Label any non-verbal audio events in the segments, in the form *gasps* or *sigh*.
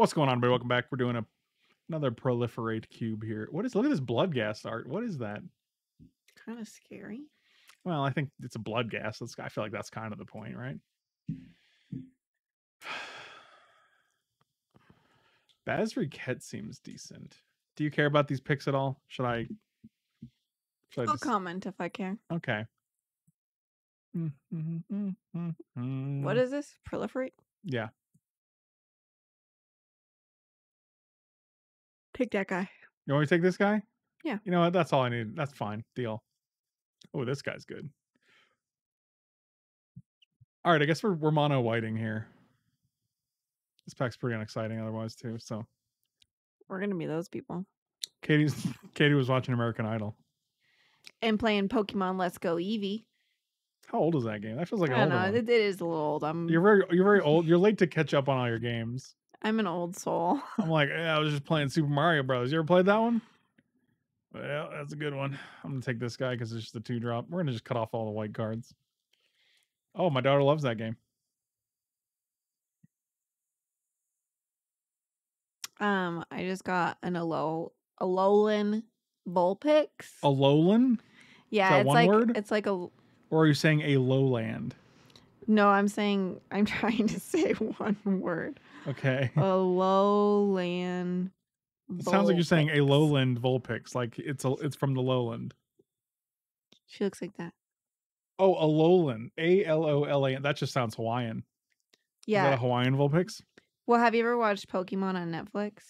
What's going on, everybody? Welcome back. We're doing a another proliferate cube here. What is look at this blood gas art? What is that? Kind of scary. Well, I think it's a blood gas. That's I feel like that's kind of the point, right? *sighs* Basri Ket seems decent. Do you care about these pics at all? Should I? Should I I'll just- comment if I care. Okay. Mm, mhm, mm, mm, What mm. this? Proliferate? Yeah. Take that guy. You want me to take this guy? Yeah. You know what? That's all I need. That's fine. Deal. Oh, this guy's good. All right, I guess we're we're mono whiting here. This pack's pretty unexciting otherwise too. So We're gonna be those people. Katie's *laughs* Katie was watching American Idol. And playing Pokemon Let's Go Eevee. How old is that game? That feels like an I don't know. one. It, it is a little old. I'm You're very you're very *laughs* old. You're late to catch up on all your games. I'm an old soul. *laughs* I'm like, yeah, I was just playing Super Mario Bros. You ever played that one? Well, that's a good one. I'm gonna take this guy because it's just a two drop. We're gonna just cut off all the white cards. Oh, my daughter loves that game. Um, I just got an Alo Alolan Vulpix. Alolan? yeah, it's one like word? it's like a Or are you saying a lowland? no, I'm saying I'm *laughs* trying to say *laughs* one word. Okay. Alolan *laughs* It sounds like you're saying a lowland Vulpix, like it's a, it's from the lowland. She looks like that. Oh, a lowland. A L O L A N. That just sounds Hawaiian. Is that Yeah. a Hawaiian Vulpix? Well, have you ever watched Pokemon on Netflix?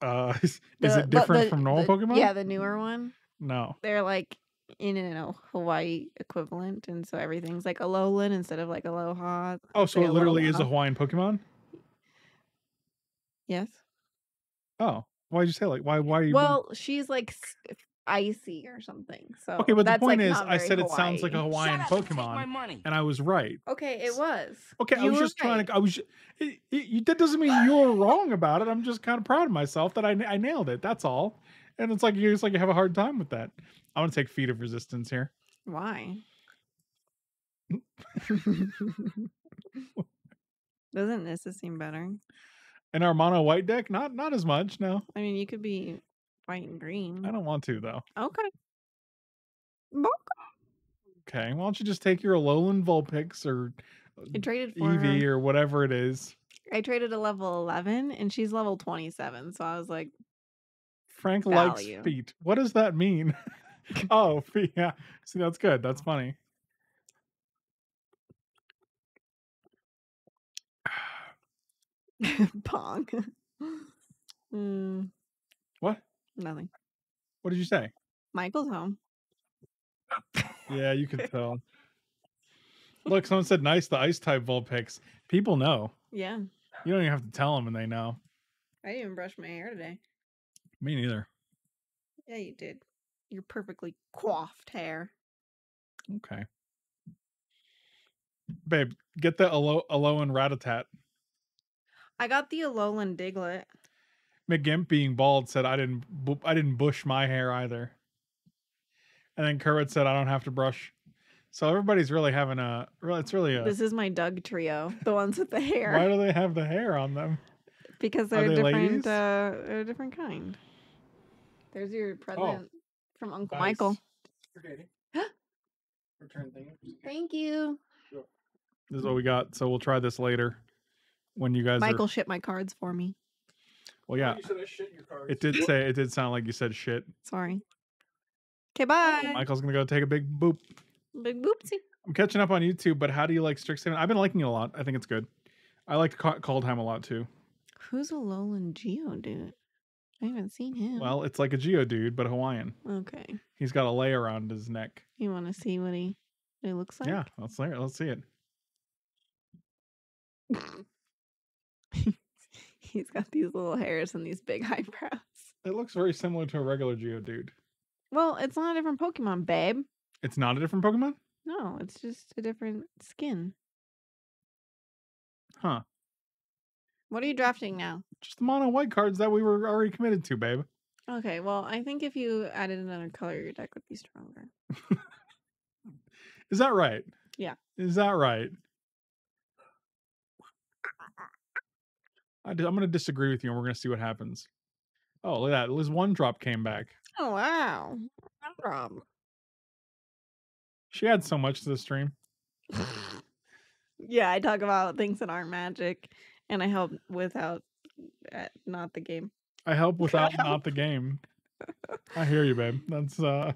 Uh, *laughs* is, is The- it different the- from normal the- Pokemon? Yeah, the newer one. No. They're like in a Hawaii equivalent, and so everything's like Alolan instead of like Aloha. Oh, so it literally is a Hawaiian Pokemon? Yes. Oh, why'd you say like why? Why are you? Well, she's like icy or something. So okay, but the that's, point like, is, I very said it sounds like a Hawaii. Hawaiian Pokemon, and I was right. Okay, it was. Okay, I was were just trying to. I was. It, it, that doesn't mean you're wrong about it. I'm just kind of proud of myself that I I nailed it. That's all. And it's like you just like you have a hard time with that. I want to take feat of resistance here. Why? *laughs* Doesn't this seem better? In our mono white deck, not not as much. No, I mean, you could be white and green. I don't want to though. Okay. Okay, why don't you just take your Alolan Vulpix or uh, I traded for Eevee her. or whatever it is. I traded a level 11 and she's level 27. So I was like, Frank likes feet. What does that mean? *laughs* *laughs* oh. *laughs* Yeah. See, that's good. That's funny. *laughs* Pong. mm, What? nothing. What did you say? Michael's home. Yeah, you can tell. Look, someone said nice the ice type Vulpix. People know. Yeah. You don't even have to tell them, and they know. I didn't even brush my hair today. Me neither. Yeah, you did. Your perfectly coiffed hair. Okay. Babe, get the Alo Alo and Rattata. I got the Alolan Diglett. McGimp being bald said I didn't bu- I didn't bush my hair either. And then Kerwit said I don't have to brush. So everybody's really having a really it's really a This is my Dugtrio, the ones with the hair. why do they have the hair on them? because they're they different. ladies? Uh, they're a different kind. There's your present from Uncle Michael. *gasps* Return thing. Thank you. This is what we got. So we'll try this later when you guys Michael are shipped my cards for me. well yeah. It did *gasps* say it did sound like you said shit. Sorry. Okay, oh, bye. Michael's gonna go take a big boop. Big boopsie. I'm catching up on YouTube, but how do you like Strixhaven? I've been liking it a lot. I think it's good. I like Ca- Kaldheim a lot too. Who's a Lowland Geo Geodude? I haven't seen him. Well, it's like a Geodude, but Hawaiian. okay. He's got a lei around his neck. You want to see what he what he looks like? Yeah, let's see it. Let's see it. *laughs* He's got these little hairs and these big *laughs* eyebrows. It looks very similar to a regular Geodude. Well, it's not a different Pokemon, babe. It's not a different Pokemon? No, it's just a different skin. Huh. What are you drafting now? Just the mono white cards that we were already committed to, babe. Okay, well, I think if you added another color, your deck would be stronger. *laughs* Is that right? Yeah. Is that right? I am going to disagree with you, and we're going to see what happens. Oh, look at that! Liz one drop came back. Oh wow. Problem. She adds so much to the stream. *laughs* yeah, I talk about things that aren't magic, and I help without uh, not the game. I help *laughs* without not the game. I hear you, babe. *laughs* That's uh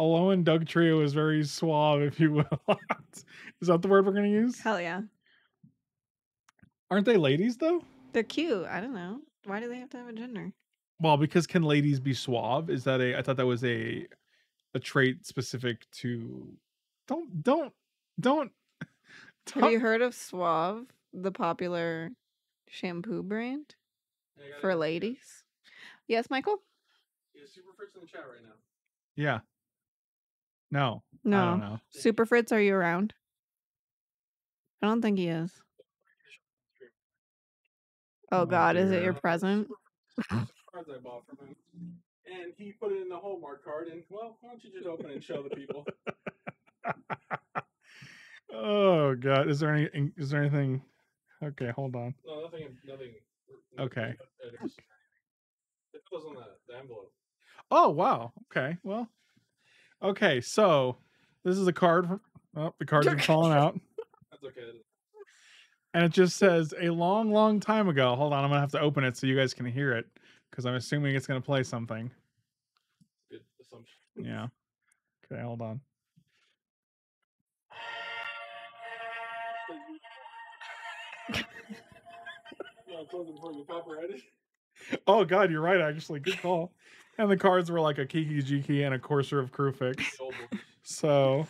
Alolan Dugtrio is very suave, if you *laughs* will. is that the word we're gonna use? Hell yeah. Aren't they ladies though? They're cute. I don't know. Why do they have to have a gender? Well, because can ladies be suave? Is that a I thought that was a a trait specific to don't don't don't Have you heard of Suave, the popular shampoo brand for ladies? Yes, Michael? Yeah, Super Fritz in the chat right now. Yeah. No. I No. don't know. Super Fritz, are you around? I don't think he is. Oh Oh, God, is it your present? Cards I bought from him. And he put it in the Hallmark card, and well, why don't you just open it and show the people? *laughs* oh god. Is there any is there anything Okay, hold on. No, nothing. Nothing. Okay. It was on the, the envelope. Oh wow. Okay. Well. Okay, so this is a card from oh, the cards are falling *laughs* out. That's okay. And it just says a long, long time ago. Hold on, I'm gonna have to open it so you guys can hear it. Because I'm assuming it's gonna play something. Good assumption. Yeah. Okay, hold on. *laughs* Oh god, you're right, actually. Good call. And the cards were like a Kiki Jiki and a Courser of Kruphix. The. So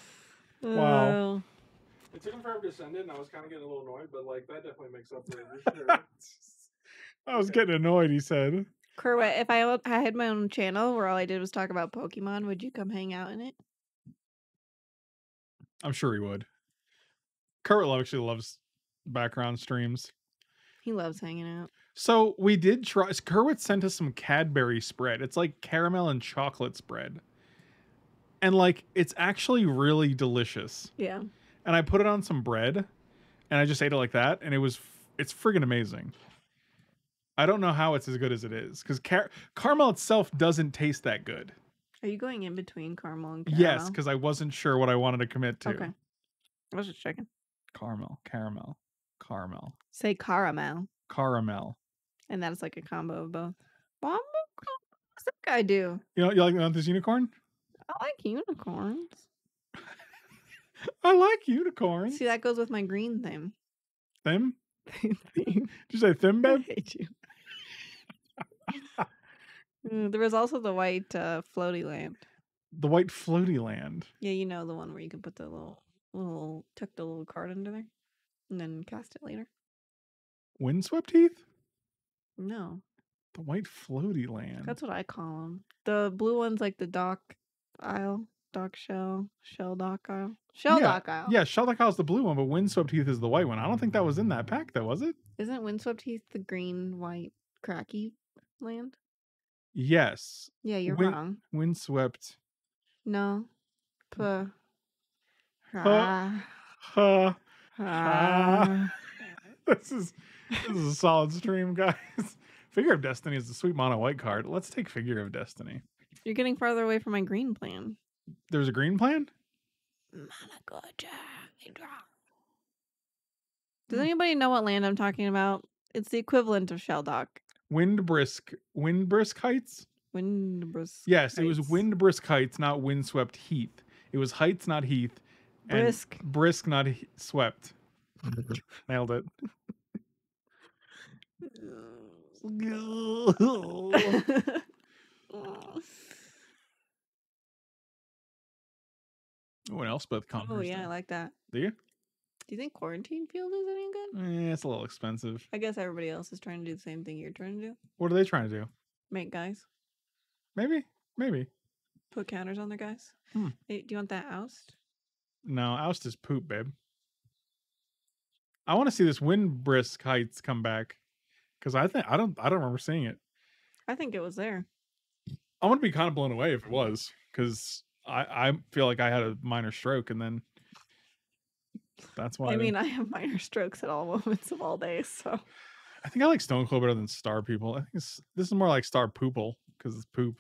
Wow. Oh. It took him forever to send it, and I was kind of getting a little annoyed, but like that definitely makes up for it. sure. *laughs* I was getting annoyed, he said. Kerwit, if I, I had my own channel where all I did was talk about Pokemon, would you come hang out in it? I'm sure he would. Kurt Love actually loves background streams. He loves hanging out. So we did try. Kerwit sent us some Cadbury spread. It's like caramel and chocolate spread, and like it's actually really delicious. Yeah. And I put it on some bread, and I just ate it like that, and it was it's friggin' amazing. I don't know how it's as good as it is because car- caramel itself doesn't taste that good. Are you going in between caramel and caramel? Yes, because I wasn't sure what I wanted to commit to. Okay. I was just checking. Caramel, caramel, caramel, Say caramel. caramel. And that's like a combo of both. Com- What's that guy do? You know, you like you want this unicorn? I like unicorns. *laughs* I like unicorns. See, that goes with my green theme. Them? *laughs* theme. Did you say them, I babe? hate you. Mm, there was also the white uh, floaty land. The white floaty land. Yeah, you know the one where you can put the little little tuck the little card under there and then cast it later. Windswept Heath? No, The white floaty land. that's what I call them. The blue one's like the dock aisle, dock shell, shell dock aisle, shell Yeah, dock aisle. yeah, Sheldock House the blue one, but Windswept Heath is the white one. I don't think that was in that pack though, was it? Isn't Windswept Heath the green, white, cracky land? Yes. Yeah, you're Win- wrong. Windswept. No. Puh. Huh. Huh. Ah. *laughs* this is this is a solid stream, guys. *laughs* Figure of Destiny is the sweet mono white card. Let's take Figure of Destiny. You're getting farther away from my green plan. There's a green plan? Does Hmm. anybody know what land I'm talking about? It's the equivalent of Shell Dock. Wind brisk wind brisk heights? Windbrisk. Yes, it was Heights. wind brisk heights, not windswept heath. It was heights, not heath. And Brisk. brisk, not he- swept. *laughs* Nailed it. *laughs* What else but oh Converse? yeah, I like that. Do you? Do you think quarantine field is any good? Eh, it's a little expensive. I guess everybody else is trying to do the same thing you're trying to do. What are they trying to do? Make guys. Maybe, maybe. Put counters on their guys. Hmm. Hey, do you want that oust? No, oust is poop, babe. I want to see this wind brisk heights come back because I think I don't I don't remember seeing it. I think it was there. I'm gonna be kind of blown away if it was because I I feel like I had a minor stroke and then That's why I I, mean, I have minor strokes at all *laughs* moments of all day, so I think I like Stone Cold better than Star People. I think it's, this is more like Star Poople because it's poop.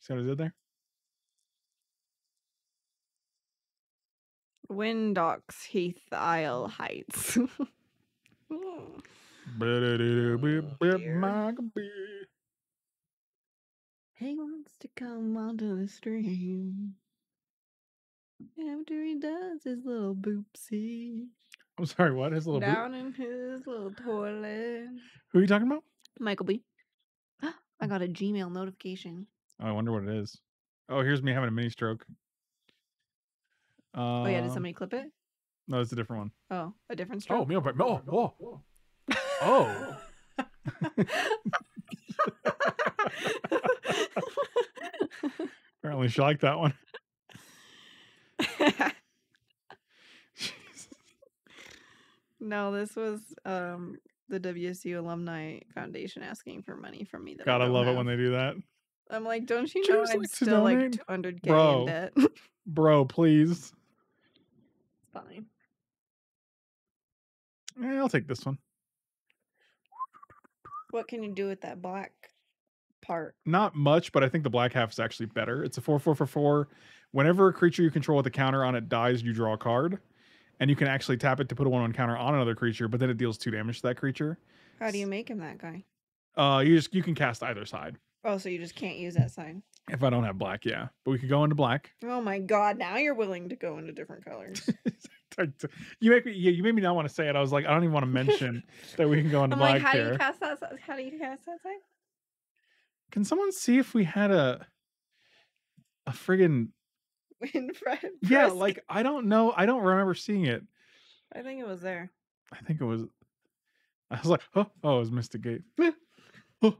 See what I did there? Windocks, Heath, Isle, Heights. Mm. *laughs* Oh. He wants to come onto the stream. After he does his little boopsie I'm sorry, what? His little down in his little toilet. Who are you talking about? Michael B. *gasps* I got a Gmail notification. Oh, I wonder what it is. Oh, here's me having a mini stroke. Oh yeah, did Um, somebody clip it? No, it's a different one. Oh, a different Oh, meal prep. Oh, whoa. Oh. *laughs* Apparently she liked that one. *laughs* No, this was um the WSU Alumni Foundation asking for money from me. That I Gotta don't love it when they do that. I'm like, don't you know Choose I'm like to still like 200k Bro. in debt? Bro, please. Fine. Eh, I'll take this one. What can you do with that black part? Not much, but I think the black half is actually better. It's a 4 4 for 4. Whenever a creature you control with a counter on it dies, you draw a card. And you can actually tap it to put a one on counter on another creature, but then it deals 2 damage to that creature. How do you make him that guy? Uh, you just you can cast either side. Oh, so you just can't use that side. If I don't have black, yeah. But we could go into black. Oh my god, now you're willing to go into different colors. *laughs* you make me yeah, you made me not want to say it. I was like, I don't even want to mention *laughs* that we can go into I'm black like, how do you cast that? How do you cast that side? Can someone see if we had a a friggin' *laughs* In front. yeah, like I don't know. I don't remember seeing it. I think it was there. I think it was I was like, oh, oh, it was Mystic Gate. Oh.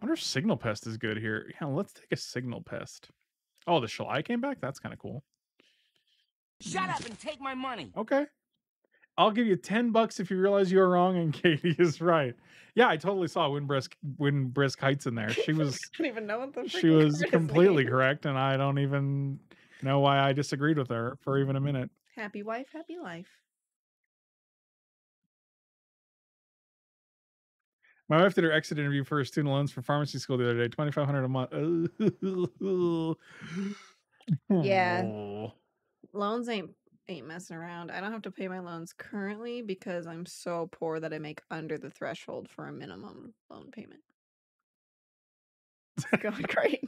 Wonder if Signal Pest is good here. Yeah, let's take a Signal Pest. Oh, the Shalai came back? That's kind of cool. Shut up and take my money. Okay. I'll give you 10 bucks if you realize you are wrong and *laughs* Katie is right. Yeah, I totally saw Windbrisk Windbrisk Heights in there. She *laughs* was I don't even know what the she was completely named. correct and I don't even know why I disagreed with her for even a mm-hmm. minute. Happy wife, happy life. My wife did her exit interview for her student loans for pharmacy school the other day, 2500 a month. *laughs* Yeah. Loans ain't ain't messing around. I don't have to pay my loans currently because I'm so poor that I make under the threshold for a minimum loan payment. It's going *laughs* great.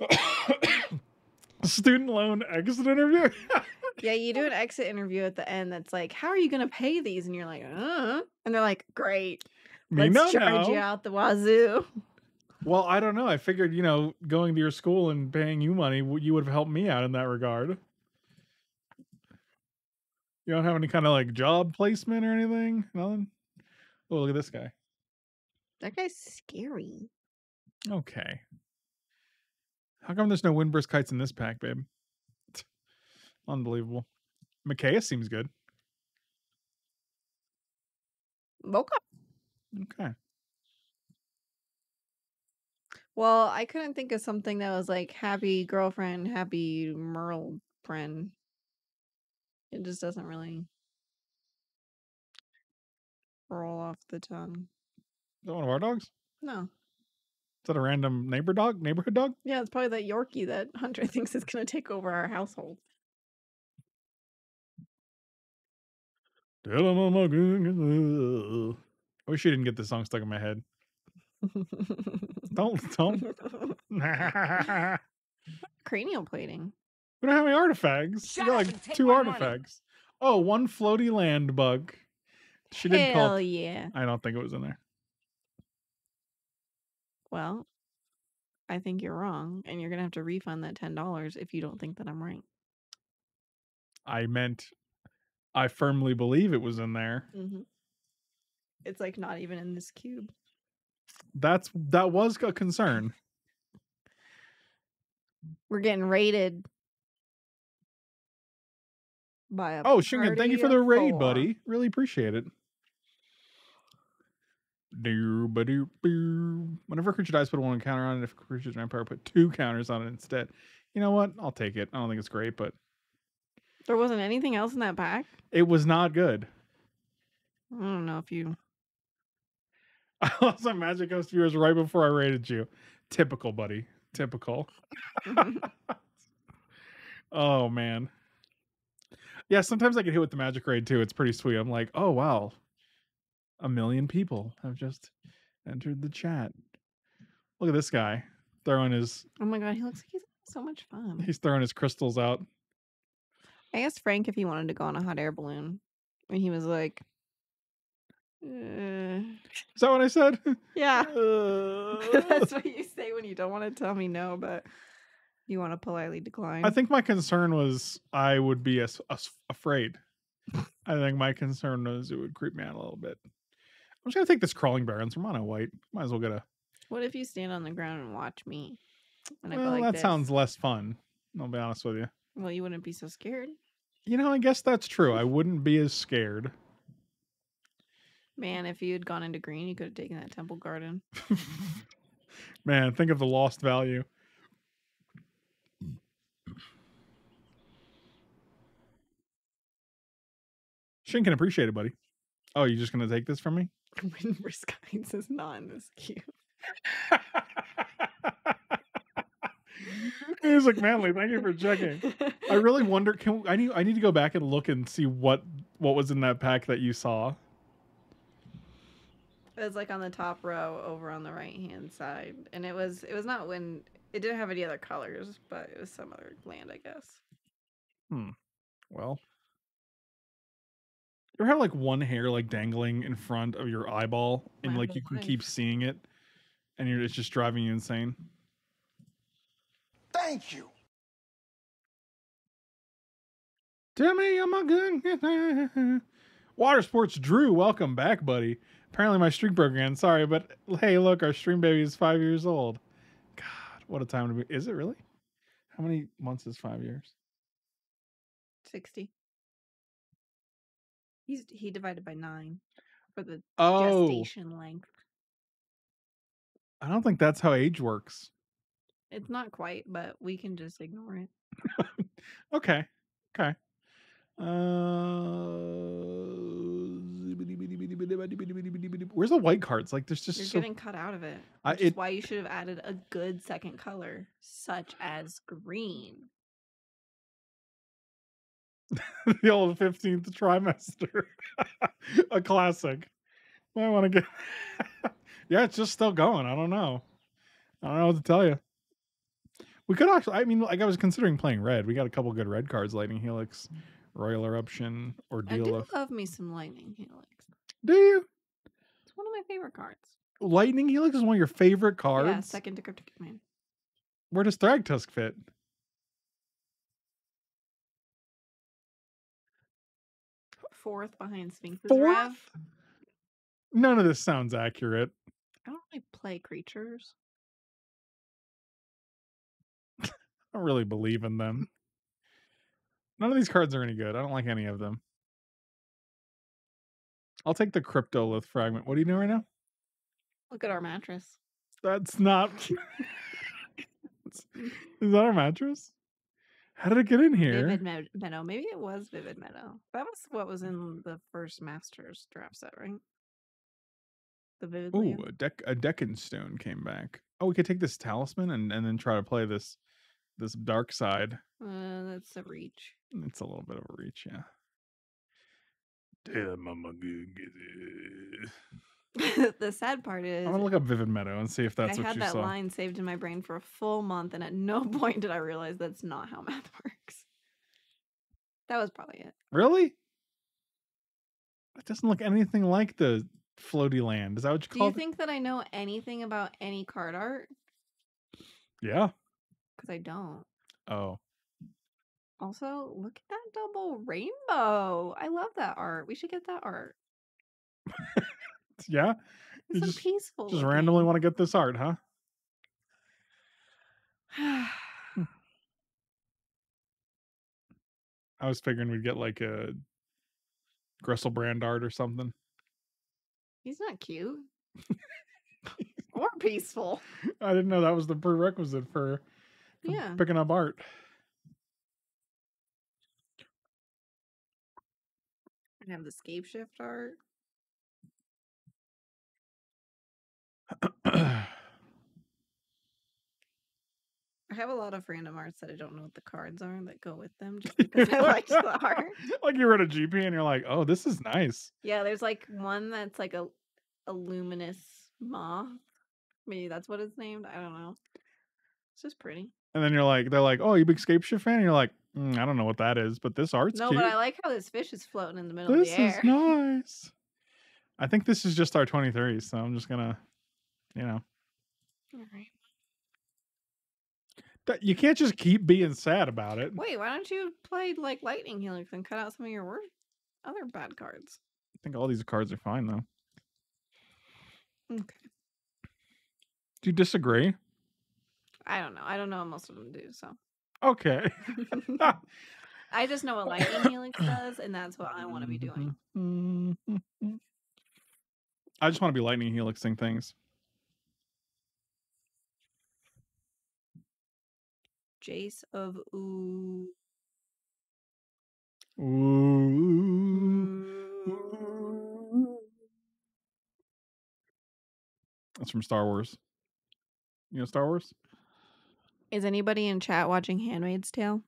*coughs* student loan exit interview? *laughs* *laughs* Yeah, you do an exit interview at the end that's like, how are you gonna pay these? And you're like, uh and they're like, Great. Me Let's no, charge you out the wazoo. Well, I don't know. I figured, you know, going to your school and paying you money, you would have helped me out in that regard. You don't have any kind of like job placement or anything? Nothing? Oh, look at this guy. That guy's scary. Okay. How come there's no Windburst kites in this pack, babe? Unbelievable. Micaiah seems good. Mocha. Okay. Well, I couldn't think of something that was like happy girlfriend, happy Merle friend. It just doesn't really roll off the tongue. Is that one of our dogs? No. Is that a random neighbor dog? Neighborhood dog? Yeah, it's probably that Yorkie that Hunter *laughs* thinks is going to take over our household. I wish you didn't get this song stuck in my head. Don't, don't. we *laughs* Cranial plating. We don't have any artifacts. Shut we got like two my money. artifacts. Oh, one floaty land bug. She didn't Hell call. yeah. I don't think it was in there. Well, I think you're wrong, and you're going to have to refund that $10 if you don't think that I'm right. I meant I firmly believe it was in there. Mm-hmm. It's like not even in this cube. That's that was a concern. We're getting raided by a Oh, Shingen, thank you for the raid, four. buddy. Really appreciate it. Whenever a creature dies, put a one counter on it. If a creature's vampire, put two counters on it instead. You know what? I'll take it. I don't think it's great, but There wasn't anything else in that pack. it was not good. I don't know if you. *laughs* I lost my Magic Ghost viewers right before I rated you. Typical, buddy. Typical. *laughs* *laughs* oh man. Yeah, sometimes I get hit with the magic raid too. It's pretty sweet. I'm like, oh wow. A million people have just entered the chat. Look at this guy throwing his oh my god, he looks like he's so much fun. he's throwing his crystals out. I asked Frank if he wanted to go on a hot air balloon, and he was like, uh, Is that what I said? *laughs* "Yeah." *laughs* Uh, *laughs* That's what you say when you don't want to tell me no, but you want to politely decline. I think my concern was I would be as, as afraid. I think my concern was it would creep me out a little bit. I'm just gonna take this crawling barrens from mono white. Might as well get a. What if you stand on the ground and watch me? And I Well, go like that this? sounds less fun. I'll be honest with you. Well, you wouldn't be so scared, You know, I guess that's true. I *laughs* wouldn't be as scared. man. If you had gone into green, you could have taken that temple garden. *laughs* Man, think of the lost value. Shin can appreciate it, buddy. Oh, you're just gonna take this from me? *laughs* Winter Skies is not in this queue. *laughs* He's like, Manly, thank you for checking. I really wonder. Can I need? I need to go back and look and see what what was in that pack that you saw. It was like on the top row over on the right hand side, and it was it was not when it didn't have any other colors, but it was some other land, I guess. Hmm. Well, you ever have like one hair like dangling in front of your eyeball, and My like you can life. keep seeing it, and you're it's just driving you insane. Thank you. Tell me I'm a good *laughs* Water Sports Drew, welcome back, buddy. Apparently my streak broke again. Sorry, but hey, look, our stream baby is five years old. God, what a time to be. Is it really? How many months is five years? Sixty. He's he divided by nine for the Oh, gestation length. I don't think that's how age works. It's not quite, but we can just ignore it. *laughs* Okay. Okay. Uh, where's the white cards? Like, there's just You're so getting cut out of it. I- Which is it- why you should have added a good second color, such as green. *laughs* the old 15th trimester. *laughs* a classic. I want to get. yeah, it's just still going. I don't know. I don't know what to tell you. We could actually, I mean, like I was considering playing red. We got a couple good red cards Lightning Helix, Roil Eruption, ordeal. I do of. love me some lightning helix. Do you? It's one of my favorite cards. Lightning Helix is one of your favorite cards? Yeah, second to Cryptic Man. Where does Thragtusk fit? Fourth behind Sphinx's Fourth? Wrath. None of this sounds accurate. I don't really play creatures. Don't really believe in them. None of these cards are any good. I don't like any of them. I'll take the Cryptolith fragment. What are you doing right now? Look at our mattress. That's not. *laughs* Is that our mattress? How did it get in here? Vivid Med- Meadow. Maybe it was Vivid Meadow. That was what was in the first Masters draft set, right? The Vivid Ooh, a deck a Deccan stone came back. Oh, we could take this talisman and, and then try to play this this dark side. Uh, that's a reach. It's a little bit of a reach, yeah. Damn, I'm a good *laughs* the sad part is I'm gonna look up Vivid Meadow and see if that's I what had you that saw. line saved in my brain for a full month, and at no *laughs* point did I realize that's not how math *laughs* works. That was probably it. Really? It doesn't look anything like the floaty land. Is that what you Do call you it? think that I know anything about any card art? Yeah. Because I don't. Oh. Also, look at that double rainbow. I love that art. We should get that art. *laughs* Yeah. It's so just- peaceful. Just randomly want to get this art, huh? Hmm. *sighs* I was figuring we'd get like a Griselbrand art or something. He's not cute. *laughs* Or peaceful. I didn't know that was the prerequisite for, for Yeah. picking up art. I have the Scapeshift art. *clears throat* I have a lot of random arts that I don't know what the cards are that go with them just because I *laughs* liked *laughs* the art. like you read a GP and you're like, oh, this is nice. Yeah, there's like one that's like a a luminous moth. Maybe that's what it's named. I don't know. It's just pretty. And then you're like, they're like, oh, you big Scapeshift fan? And you're like, "Mm, I don't know what that is, but this art's no, cute. but I like how this fish is floating in the middle this of the air. This is *laughs* nice. I think this is just our 23, so I'm just gonna, you know, Alright. that you can't just keep being sad about it. Wait, why don't you play like lightning helix and cut out some of your other bad cards? I think all these cards are fine though. Okay. Do you disagree? I don't know. I don't know what most of them do, so Okay. *laughs* I just know what lightning helix does, and that's what I want to be doing. Mhm. *laughs* I just want to be lightning helixing things. Jace of Ooh. Ooh. That's from Star Wars. You know Star Wars? Is anybody in chat watching Handmaid's Tale?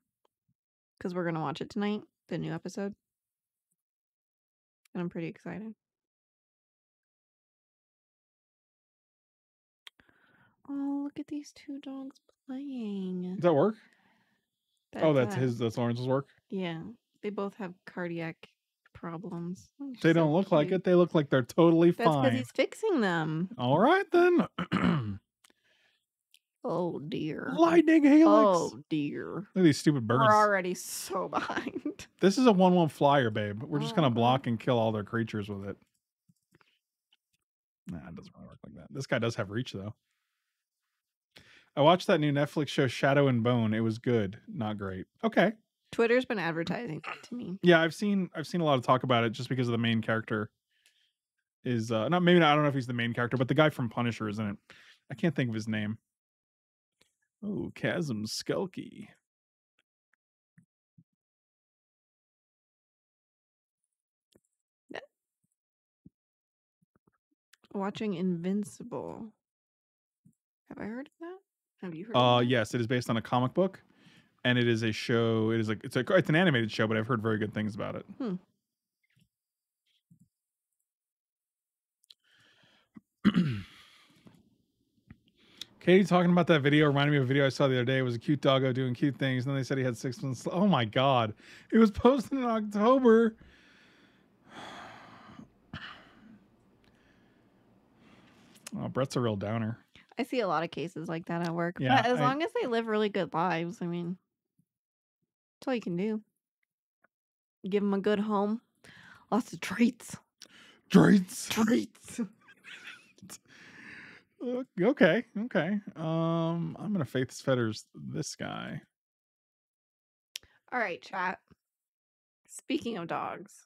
Because we're gonna watch it tonight, the new episode. And I'm pretty excited. Oh, look at these two dogs playing. Does that work? oh, that's uh, his. That's Lawrence's work. Yeah, they both have cardiac problems. Oh, They so don't look like it. They look like they're totally That's because he's fixing them. All right then. *clears throat* Oh dear. Lightning helix. Oh dear. Look at these stupid birds. We're already so *laughs* behind. This is a one-one flyer, babe. We're just gonna Oh. block and kill all their creatures with it. Nah, it doesn't really work like that. This guy does have reach though. I watched that new Netflix show Shadow and Bone. It was good, not great. Okay. Twitter's been advertising that to me. Yeah, I've seen I've seen a lot of talk about it just because of the main character is uh not maybe not, I don't know if he's the main character, but the guy from Punisher isn't it. I can't think of his name. Oh, Chasm Skulker. Watching Invincible. Have I heard of that? Have you heard? Uh of that? yes, it is based on a comic book and it is a show. It is like it's a it's an animated show, but I've heard very good things about it. Hmm. *clears throat* Katie talking about that video reminded me of a video I saw the other day. It was a cute doggo doing cute things. And then they said he had six months. Oh my god. It was posted in October. *sighs* Oh, Brett's a real downer. I see a lot of cases like that at work. Yeah, but as I- long as they live really good lives, I mean, that's all you can do. Give them a good home, lots of treats. Treats. Treats. Uh, Okay, okay. Um, I'm gonna faith fetters this guy. All right, chat. Speaking of dogs,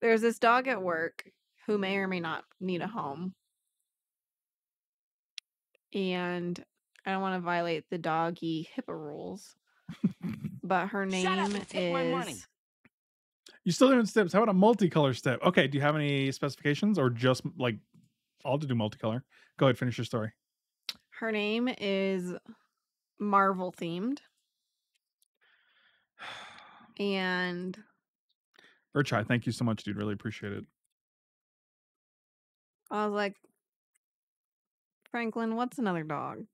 there's this dog at work who may or may not need a home. And I don't want to violate the doggy HIPAA rules, *laughs* but her name and my money. is You still doing steps? How about a multicolor step? Okay. Do you have any specifications or just like I'll do multicolor? Go ahead, finish your story. her name is Marvel themed. And Urchai, thank you so much, dude. Really appreciate it. I was like, Franklin, what's another dog?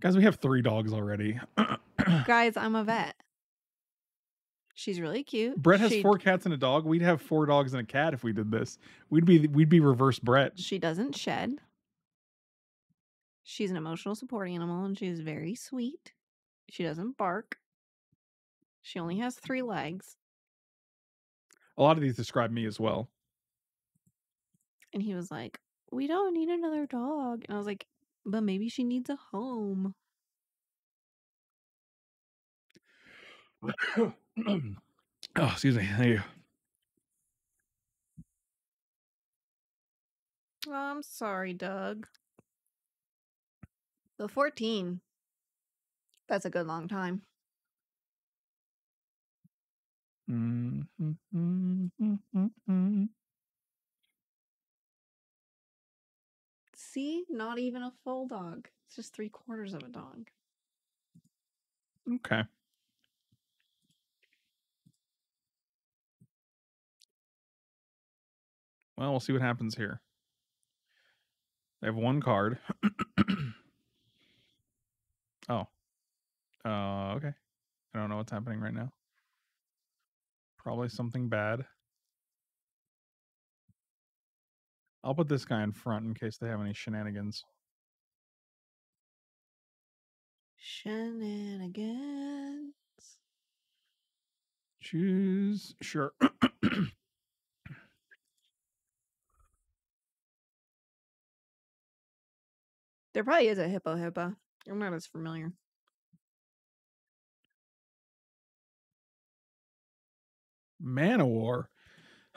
Guys, we have three dogs already. Guys, I'm a vet. She's really cute. Brett has she, four cats and a dog. We'd have four dogs and a cat if we did this. We'd be we'd be reverse Brett. She doesn't shed. She's an emotional support animal and she's very sweet. She doesn't bark. She only has three legs. A lot of these describe me as well. And he was like, We don't need another dog. And I was like, But maybe she needs a home. *coughs* *coughs* *coughs* oh, excuse me. Thank you. Oh, I'm sorry, Doug. The 14. That's a good long time. Mm-hmm. See? Not even a full dog. It's just three quarters of a dog. Okay. Well, we'll see what happens here. They have one card. *coughs* oh. Uh, okay. I don't know what's happening right now. Probably something bad. I'll put this guy in front in case they have any shenanigans. Shenanigans. Choose. Sure. *coughs* There probably is a hippo hippo. I'm not as familiar. Man of War. *coughs*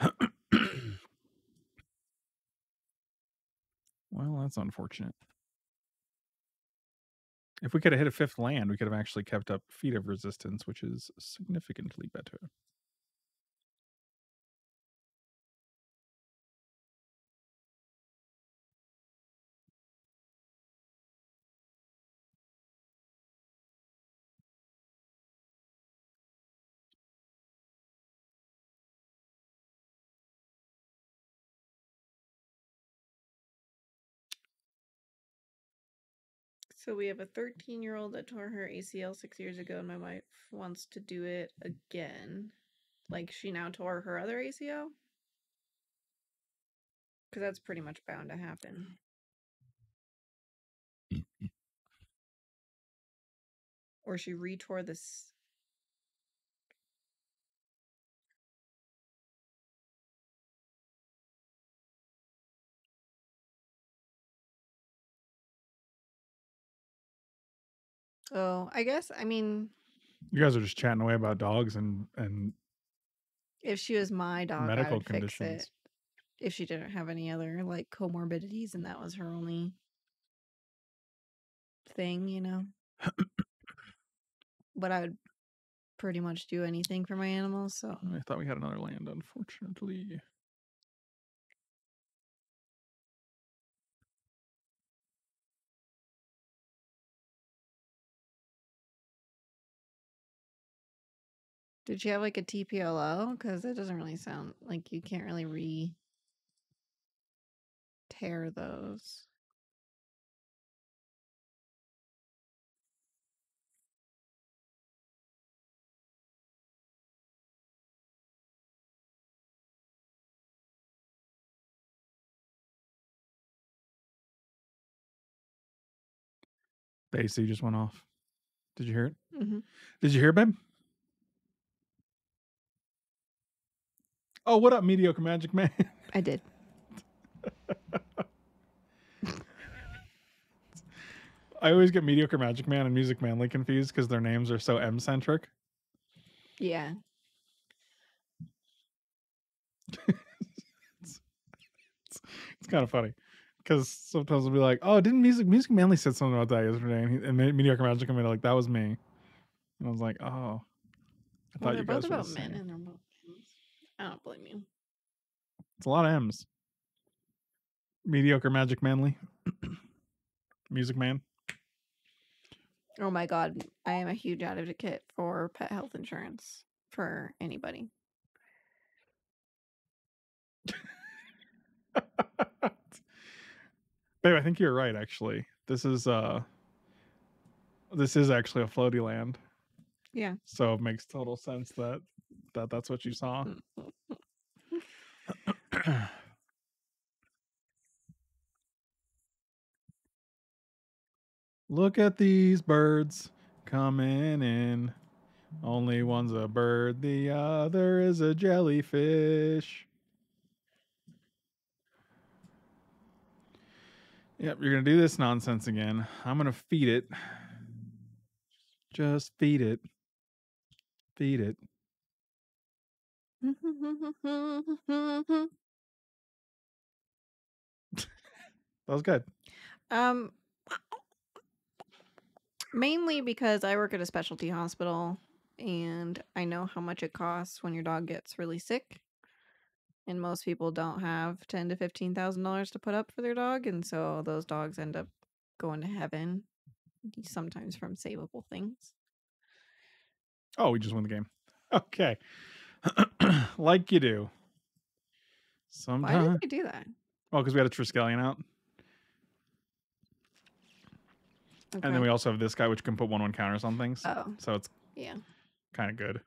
well, that's unfortunate. If we could have hit a fifth land, we could have actually kept up feat of resistance, which is significantly better. So we have a 13 year old that tore her ACL six years ago, and my wife wants to do it again. Like she now tore her other ACL? Because that's pretty much bound to happen. Mm, mm. or she retore this. Oh, I guess I mean You guys are just chatting away about dogs and and if she was my dog, I medical would fix conditions. it. If she didn't have any other like comorbidities and that was her only thing, you know. but I would pretty much do anything for my animals, so I thought we had another land, unfortunately. Did she have like a TPLO? Because that doesn't really sound like you can't really re tear those. The AC just went off. Did you hear it? hmm Did you hear, it, babe? Oh, what up, mediocre magic man? *laughs* I did. I always get mediocre magic man and music manly confused because their names are so M centric. Yeah. *laughs* It's kind of funny because sometimes I'll be like, "Oh, didn't music music manly said something about that yesterday?" And, he, and mediocre magic man like, "That was me," and I was like, "Oh, I Well, thought you both guys were the about men same." and they're. I don't blame you. It's a lot of M's. Mediocre magic manly, *clears throat* music man. Oh my god, I am a huge advocate for pet health insurance for anybody. *laughs* Babe, I think you're right. Actually, this is uh, this is actually a floaty land, Yeah. so it makes total sense that that that's what you saw. Mm. *clears throat* Look at these birds coming in. Only one's a bird, the other is a jellyfish. Yep, you're going to do this nonsense again. I'm going to feed it. Just feed it. Feed it. *laughs* That was good. Um, mainly because I work at a specialty hospital and I know how much it costs when your dog gets really sick. And most people don't have ten to fifteen thousand dollars to put up for their dog, and so those dogs end up going to heaven, sometimes from savable things. Oh, we just won the game. *laughs* Okay. *clears throat* like you do. Why Sometimes. did we do that? Well, because we had a Triskelion out. And then we also have this guy, which can put one one counters on things. Oh, So it's yeah. kind of good.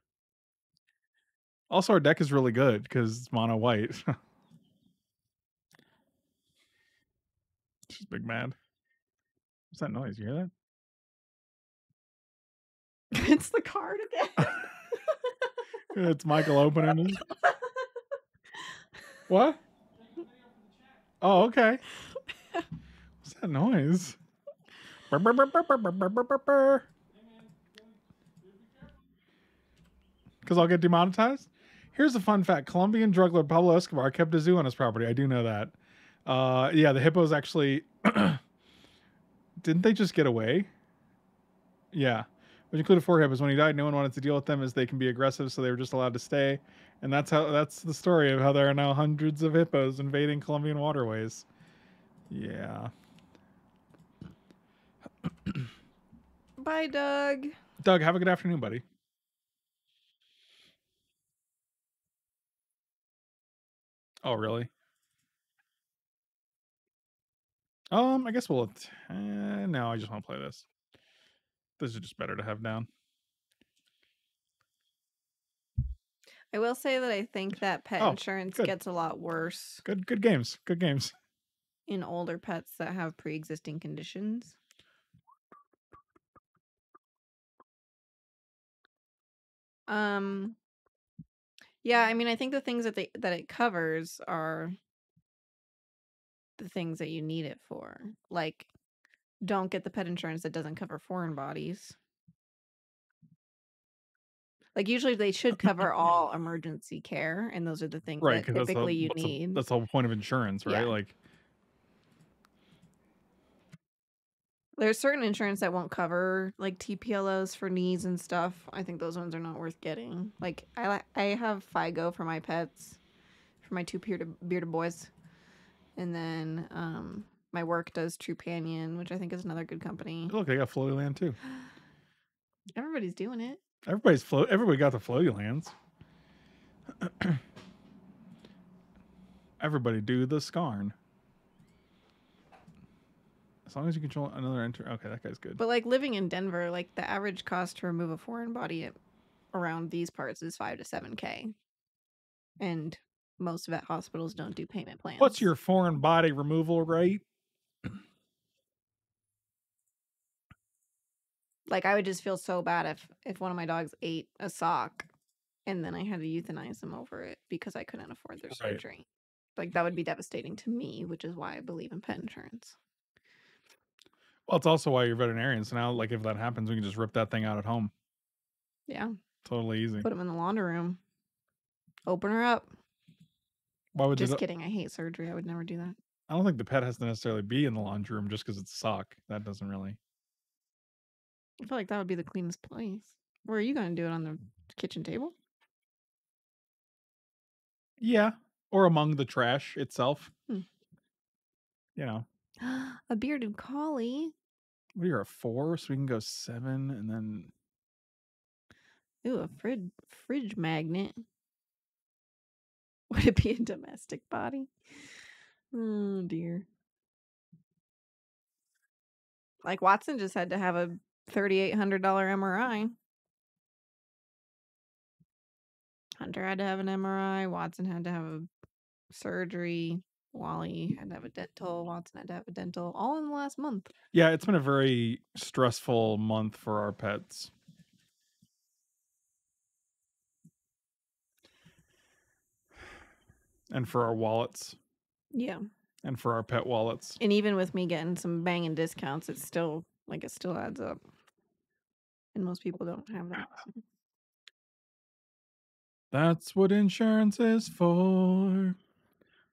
Also, our deck is really good because it's mono white. *laughs* She's big mad. What's that noise? You hear it's the card again. *laughs* it's Michael opening it. *laughs* What? Oh, okay. What's that noise? Because I'll get demonetized? Here's a fun fact Colombian drug lord Pablo Escobar kept a zoo on his property. I do know that. Uh, yeah, the hippos actually. *clears throat* didn't they just get away? Yeah. Which included four hippos. When he died, no one wanted to deal with them as they can be aggressive, so they were just allowed to stay. And that's how that's the story of how there are now hundreds of hippos invading Colombian waterways. Yeah. Bye, Doug. Doug, have a good afternoon, buddy. Oh, really? Um, I guess we'll. Uh, no, I just want to play this. This is just better to have down. I will say that I think that pet Oh, insurance good. gets a lot worse Good, good games. Good games. in older pets that have pre-existing conditions. Um yeah, I mean I think the things that they that it covers are the things that you need it for. Like don't get the pet insurance that doesn't cover foreign bodies. Like usually they should cover all *laughs* emergency care and those are the things Right. that the- you need. that's the whole point of insurance, right? Yeah. Like, There's certain insurance that won't cover like TPLOs for knees and stuff. I think those ones are not worth getting. Like I I have FIGO for my pets, for my two bearded bearded boys, and then um my work does Trupanion, which I think is another good company. look, they got floaty land too. *gasps* Everybody's doing it. Everybody's float. Everybody got the floaty lands. *clears throat* Everybody do the scarn. As long as you control another enter. Okay, that guy's good. But like living in Denver, like the average cost to remove a foreign body around these parts is five to seven k, and most vet hospitals don't do payment plans. What's your foreign body removal rate? Like I would just feel so bad if if one of my dogs ate a sock and then I had to euthanize them over it because I couldn't afford their Right. surgery. Like that would be devastating to me, which is why I believe in pet insurance. Well, it's also why you're veterinarian. So now, like, if that happens, we can just rip that thing out at home. Yeah, Totally easy. put them in the laundry room, open her up. Why would Just kidding. I hate surgery. I would never do that. I don't think the pet has to necessarily be in the laundry room just because it's a sock. That doesn't really. I feel like that would be the cleanest place. Where are you going to do it on the kitchen table? Yeah, or among the trash itself. Hmm. You know, *gasps* a bearded collie. we are a four, so we can go seven, and then Ooh, a fridge fridge magnet. *laughs* Would it be a domestic body? Oh dear. Like Watson just had to have a thirty-eight hundred dollar MRI. Hunter had to have an MRI. Watson had to have a surgery. Wally had to have a dental. Watson had to have a dental. All in the last month. yeah, it's been a very stressful month for our pets. And for our wallets, Yeah. and for our pet wallets. And even with me getting some banging discounts, it's still like it still adds up. And most people don't have that. *laughs* *laughs* That's what insurance is for.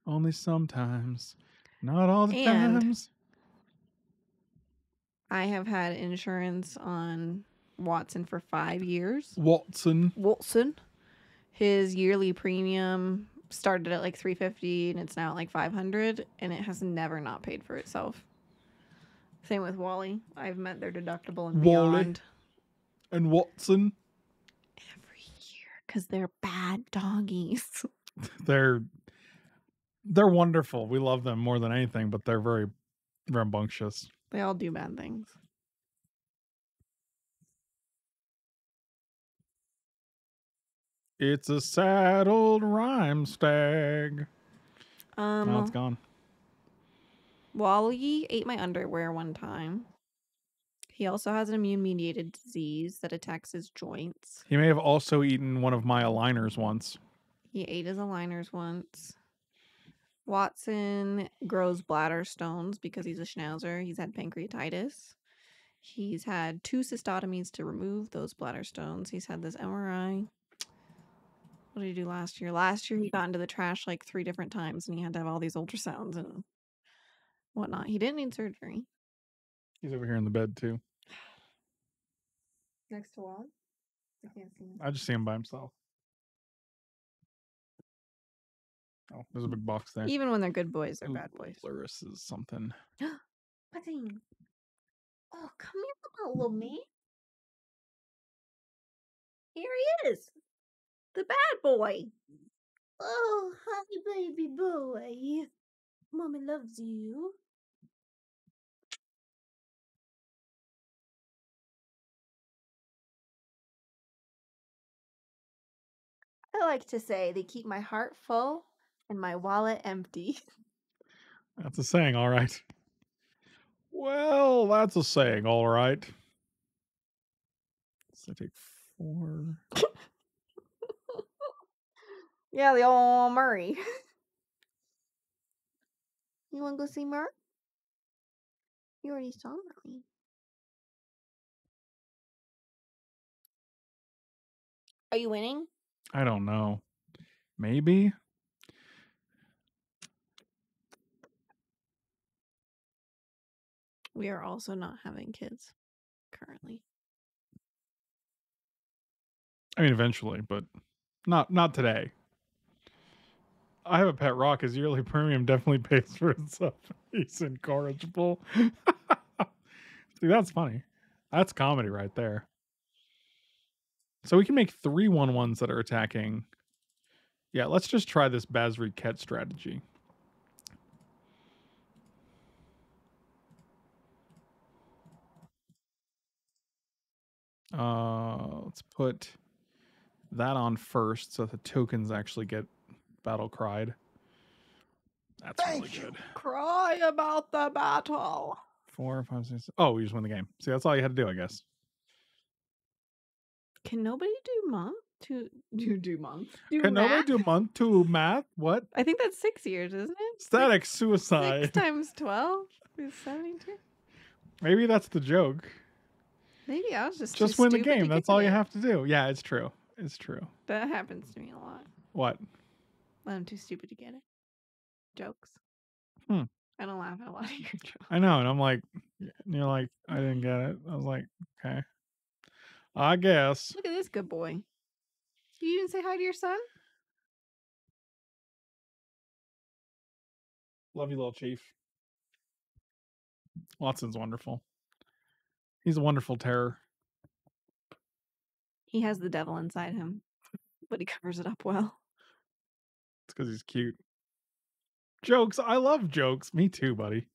Only sometimes Not all the And- times. I have had insurance on Watson for five years. Watson. Watson. His yearly premium started at like 350 and it's now at like 500 and it has never not paid for itself. Same with Wally. I've met their deductible and Wally. beyond And Watson. every year because they're bad doggies. *laughs* They're they're wonderful. We love them more than anything, but they're very rambunctious. They all do bad things. It's a sad old rhyme stag. Um, Now it's gone. Wally ate my underwear one time. He also has an immune mediated disease that attacks his joints. He may have also eaten one of my aligners once. He ate his aligners once. Watson grows bladder stones because he's a schnauzer. He's had pancreatitis. He's had two cystotomies to remove those bladder stones. He's had this MRI. What did he do last year? Last year he got into the trash like three different times and he had to have all these ultrasounds and whatnot. He didn't need surgery. He's over here in the bed too. Next to Wally? I can't see him. I just see him by himself. Oh, there's a big box there. Even when they're good boys, they're Ooh, bad boys. Polaris is something. *gasps* Pudding. Oh, come here, little mm-hmm. man. Here he is. The bad boy. Oh, hi, baby boy. Mommy loves you. Like to say they keep my heart full and my wallet empty. *laughs* That's a saying, all right. Well, that's a saying, all right. So I take four. *laughs* Yeah, the old Murray. *laughs* you want to go see Murray? You already saw Murray. Are you winning? I don't know. Maybe. We are also not having kids currently. I mean, eventually, but not not today. I have a pet rock. His yearly premium definitely *laughs* pays for itself. He's incorrigible. *laughs* See, that's funny. That's comedy right there. So we can make three one ones that are attacking. Yeah, let's just try this Basri Ket strategy. Uh, let's put that on first so the tokens actually get battle cried. That's really good. Cry about the battle. Four, five, six. Oh, we just won the game. See, that's all you had to do, I guess. Can nobody do month? To do do month? Do Can nobody do month to math? What? I think that's six years, isn't it? Static suicide. Six times twelve is seventy-two. Maybe that's the joke. Maybe I was just Just win the game. That's all you have to do. Yeah, it's true. It's true. That happens to me a lot. What? I'm too stupid to get it. Jokes. Hmm. I don't laugh at a lot of your jokes. *laughs* I know. And I'm like, and you're like, I didn't get it. I was like, okay. I guess. Look at this good boy. You didn't say hi to your son? Love you, little chief. Watson's wonderful. He's a wonderful terror. He has the devil inside him, but he covers it up well. It's because he's cute. Jokes. I love jokes. Me too, buddy.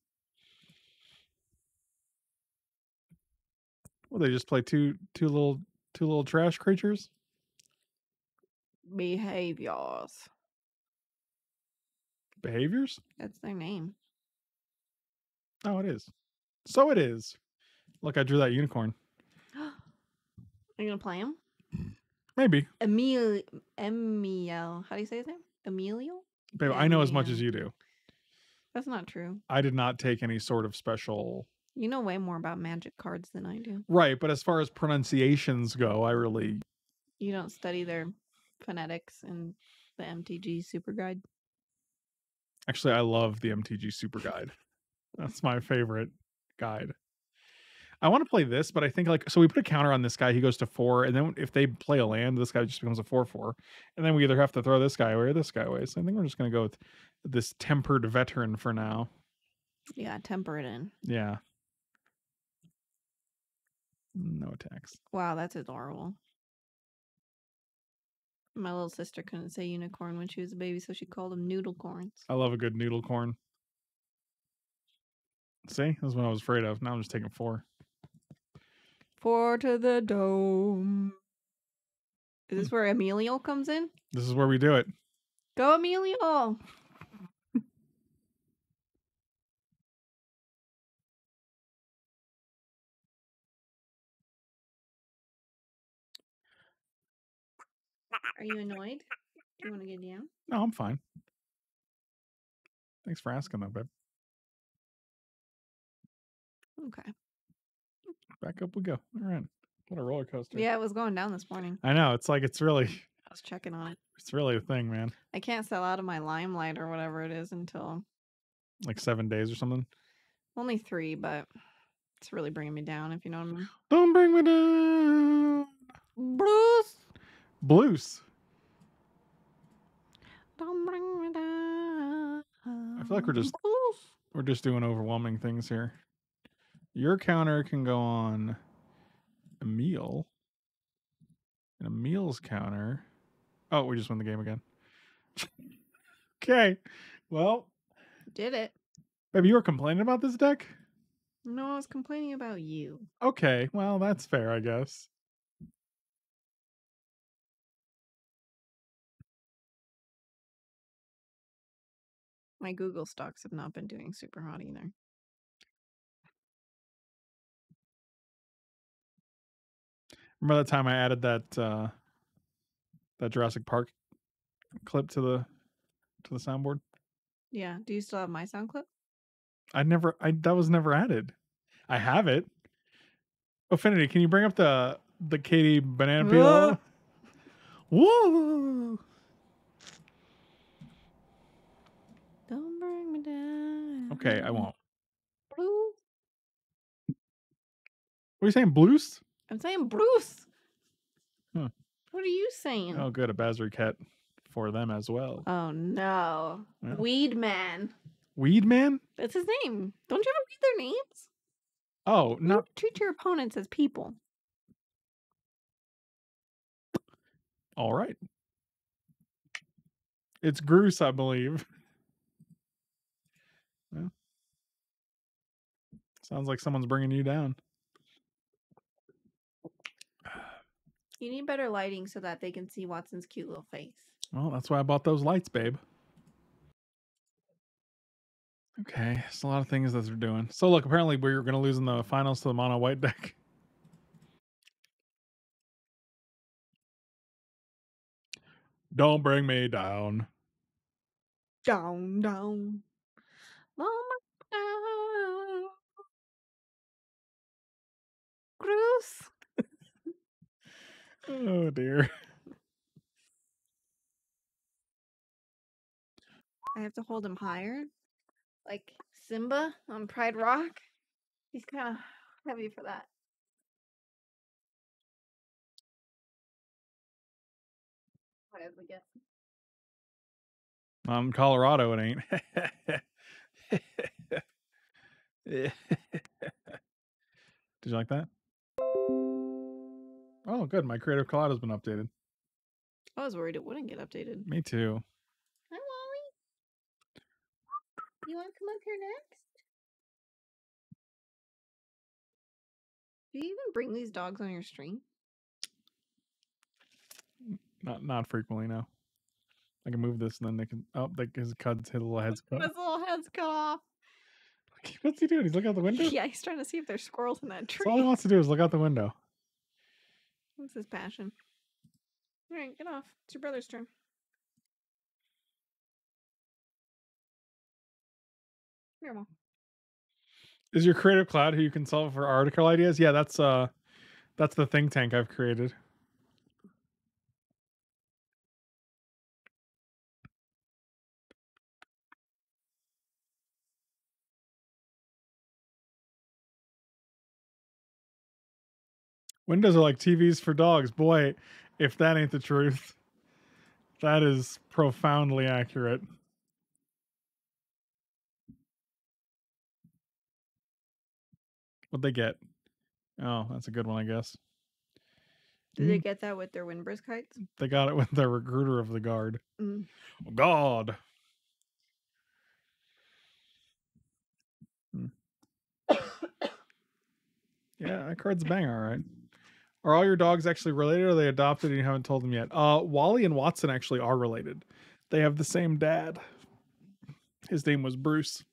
Well, they just play two two little two little trash creatures. Behaviors. Behaviors? That's their name. Oh, it is. So it is. Look, I drew that unicorn. Are you gonna play him? Maybe. Emiel Emiel. How do you say his name? Emilio? Babe, I know as much as you do. That's not true. I did not take any sort of special You know way more about magic cards than I do. Right, but as far as pronunciations go, I really You don't study their phonetics in the MTG Super Guide. Actually, I love the MTG Super Guide. That's my favorite guide. I want to play this, but I think like so we put a counter on this guy, he goes to four, and then if they play a land, this guy just becomes a four four, and then we either have to throw this guy away or this guy away. So I think we're just gonna go with this tempered veteran for now. Yeah, temper it in. Yeah. No attacks. Wow, that's adorable. My little sister couldn't say unicorn when she was a baby, so she called them noodle corns. I love a good noodle corn. See, that's what I was afraid of. Now I'm just taking four. Four to the dome. Is hmm. this where Emilio comes in? This is where we do it. Go Emilio! Are you annoyed? Do you want to get down? No, I'm fine. Thanks for asking though, babe. Okay. Back up we go. All right. What a roller coaster. Yeah, it was going down this morning. I know. It's like it's really *laughs* I was checking on it. it's really a thing, man. I can't sell out of my limelight or whatever it is until Like seven days or something. only three, but it's really bringing me down, if you know what I mean. Don't bring me down. Bruce! Blues. Don't bring me down. I feel like we're just-. We're just doing overwhelming things here. Your counter can go on Emiel. And Emiel's counter. Oh, we just won the game again. *laughs* okay. Well, Did it. baby, you were complaining about this deck? No, I was complaining about you. Okay. Well, that's fair, I guess. My Google stocks have not been doing super hot either. Remember that time I added that uh that Jurassic Park clip to the to the soundboard? Yeah. Do you still have my sound clip? I never I that was never added. I have it. Affinity, can you bring up the the Katie banana peel? Ah. Whoa! Don't bring me down. Okay, I won't. Blue. What are you saying, Blues? I'm saying Bruce. Huh. What are you saying? Oh, good, a Basri Ket for them as well. Oh, no. Yeah. Weed Man. Weed man? That's his name. Don't you ever read their names? Oh, no. treat your opponents as people. All right. It's Groose, I believe. *laughs* sounds like someone's bringing you down. You need better lighting so that they can see Watson's cute little face. Well, that's why I bought those lights, babe. Okay, it's a lot of things that they're doing. So look, apparently we're gonna lose in the finals to the mono white deck. *laughs* Don't bring me down. Down, down. down. Bruce. Oh dear. I have to hold him higher. Like Simba on Pride Rock. He's kind of heavy for that. Whatever we get. Um, Colorado, it ain't. *laughs* Did you like that? Oh, good. My Creative Cloud has been updated. I was worried it wouldn't get updated. Me too. Hi, Wally. You want to come up here next? Do you even bring these dogs on your stream? Not not frequently, no. I can move this and then they can. Oh, like his cuds, his little heads *laughs* cut. His little head's cut off. *laughs* What's he doing? He's looking out the window. *laughs* Yeah, he's trying to see if there's squirrels in that That's tree. all he wants to do is look out the window. What's his passion? All right, get off. It's your brother's turn. Here, Mom. Is your Creative Cloud who you consult for article ideas? Yeah, that's uh, that's the think tank I've created. Windows are like TVs for dogs. Boy, if that ain't the truth, *laughs* that is profoundly accurate. What'd they get? Oh, that's a good one, I guess. Did they Mm. get that with their Windbrisk Heights? They got it with the recruiter of the guard. Mm. Oh, God. Hmm. *coughs* yeah, that card's a bang, all right. Are all your dogs actually related or are they adopted and you haven't told them yet? Uh Wally and Watson actually are related. They have the same dad. His name was Bruce.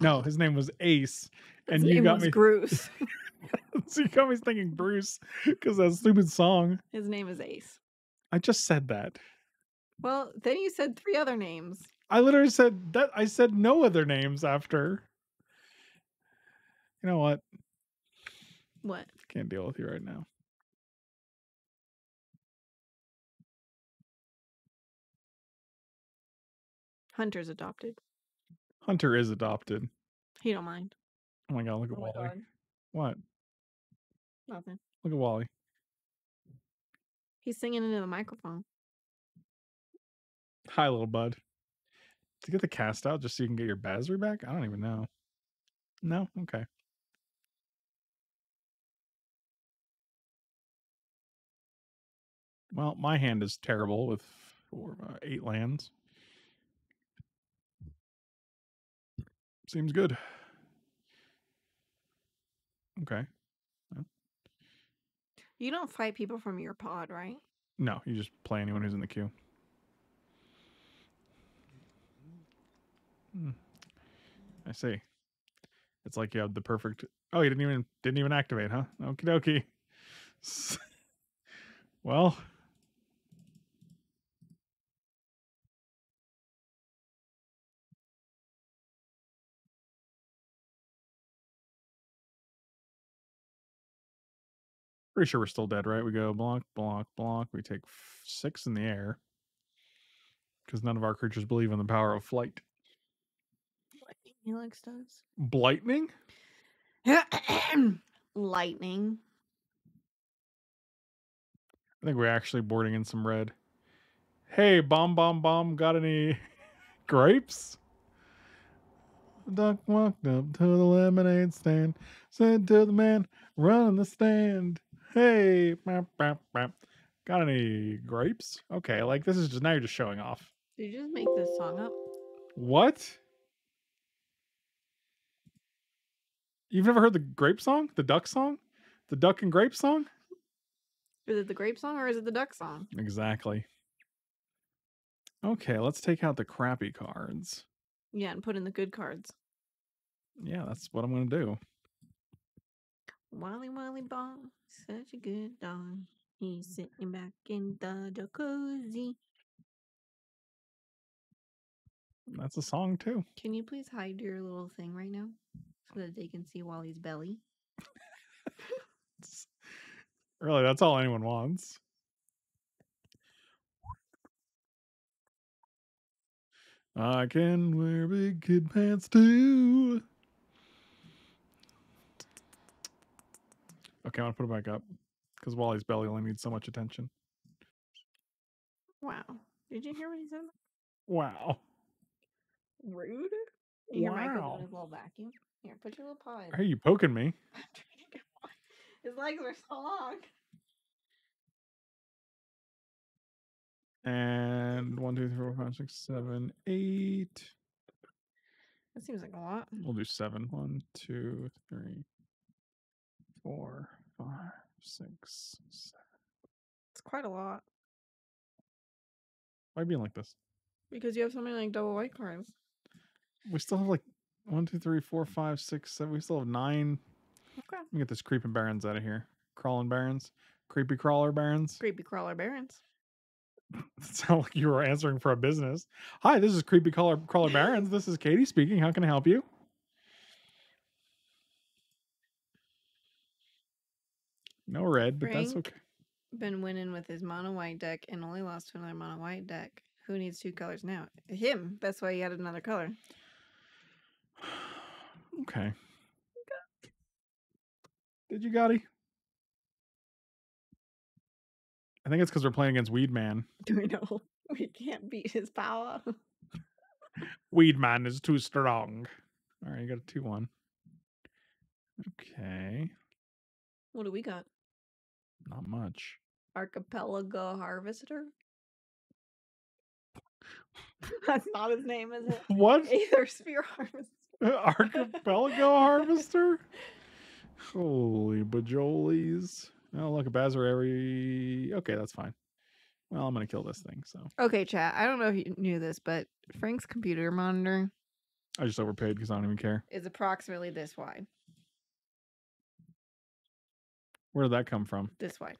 No, his name was Ace. And His you name got was me Bruce. *laughs* *laughs* so you got me thinking Bruce because that stupid song. His name is Ace. I just said that. Well, then you said three other names. I literally said that I said no other names after. You know what? What? Can't deal with you right now. Hunter's adopted. Hunter is adopted. He don't mind. Oh my god, look at Oh Wally. God. What? Nothing. Look at Wally. He's singing into the microphone. Hi, little bud. To get the cast out just so you can get your Basri back? I don't even know. No? Okay. Well, my hand is terrible with four, uh, eight lands. Seems good. Okay. You don't fight people from your pod, right? No, you just play anyone who's in the queue. Hmm. I see. It's like you have the perfect. Oh, you didn't even didn't even activate, huh? Okie dokie. *laughs* well, pretty sure we're still dead, right? We go block, block, block. We take f- six in the air because none of our creatures believe in the power of flight. Helix does. Blightning? *coughs* Lightning. I think we're actually boarding in some red. Hey, bomb, bomb, bomb, got any *laughs* grapes? The duck walked up to the lemonade stand, said to the man "Run running the stand, Hey, bap, bap, bap. got any grapes? Okay, like this is just now you're just showing off. Did you just make this song up? What? You've never heard the grape song? The duck song? The duck and grape song? Is it the grape song or is it the duck song? Exactly. Okay, let's take out the crappy cards. Yeah, and put in the good cards. Yeah, that's what I'm going to do. Wally Wally Ball, such a good dog. He's mm. sitting back in the jacuzzi. That's a song too. Can you please hide your little thing right now so that they can see Wally's belly? *laughs* Really, that's all anyone wants. I can wear big kid pants too. Okay, I'm gonna put it back up because Wally's belly only needs so much attention. Wow. Did you hear what he said? Wow. Rude. Your Wow. in his little vacuum. Here, put your little paw in. Are you poking me? *laughs* His legs are so long. And one, two, three, four, five, six, seven, eight. That seems like a lot. We'll do seven. One, two, three, four, five, six, seven. It's quite a lot Why are you being like this? because you have so many like double white cards. We still have like one, two, three, four, five, six, seven. We still have nine. Okay. Let me get this creeping barrens out of here. Crawling barrens. Creepy crawler barons. Creepy crawler barons. *laughs* Sound like you were answering for a business. Hi, this is Creepy Crawler Crawler Barons. *laughs* This is Katie speaking. How can I help you? No red, but that's Frank? okay. Been winning with his mono white deck and only lost to another mono white deck. Who needs two colors now? Him. That's why he added another color. *sighs* Okay. Did you, Gotti? I think it's because we're playing against Weed Man. *laughs* Do we know we can't beat his power? Weed Man is too strong. All right, you got a two one. Okay, What do we got? Not much. Archipelago Harvester? *laughs* *laughs* That's not his name, is it? What? *laughs* Aethersphere Harvester. Archipelago Harvester? Holy bajolies. Oh, look, a Bazarary. Okay, that's fine. Well, I'm going to kill this thing, so Okay, chat. I don't know if you knew this, but Frank's computer monitor I just overpaid because I don't even care. is approximately this wide. Where did that come from? This wide.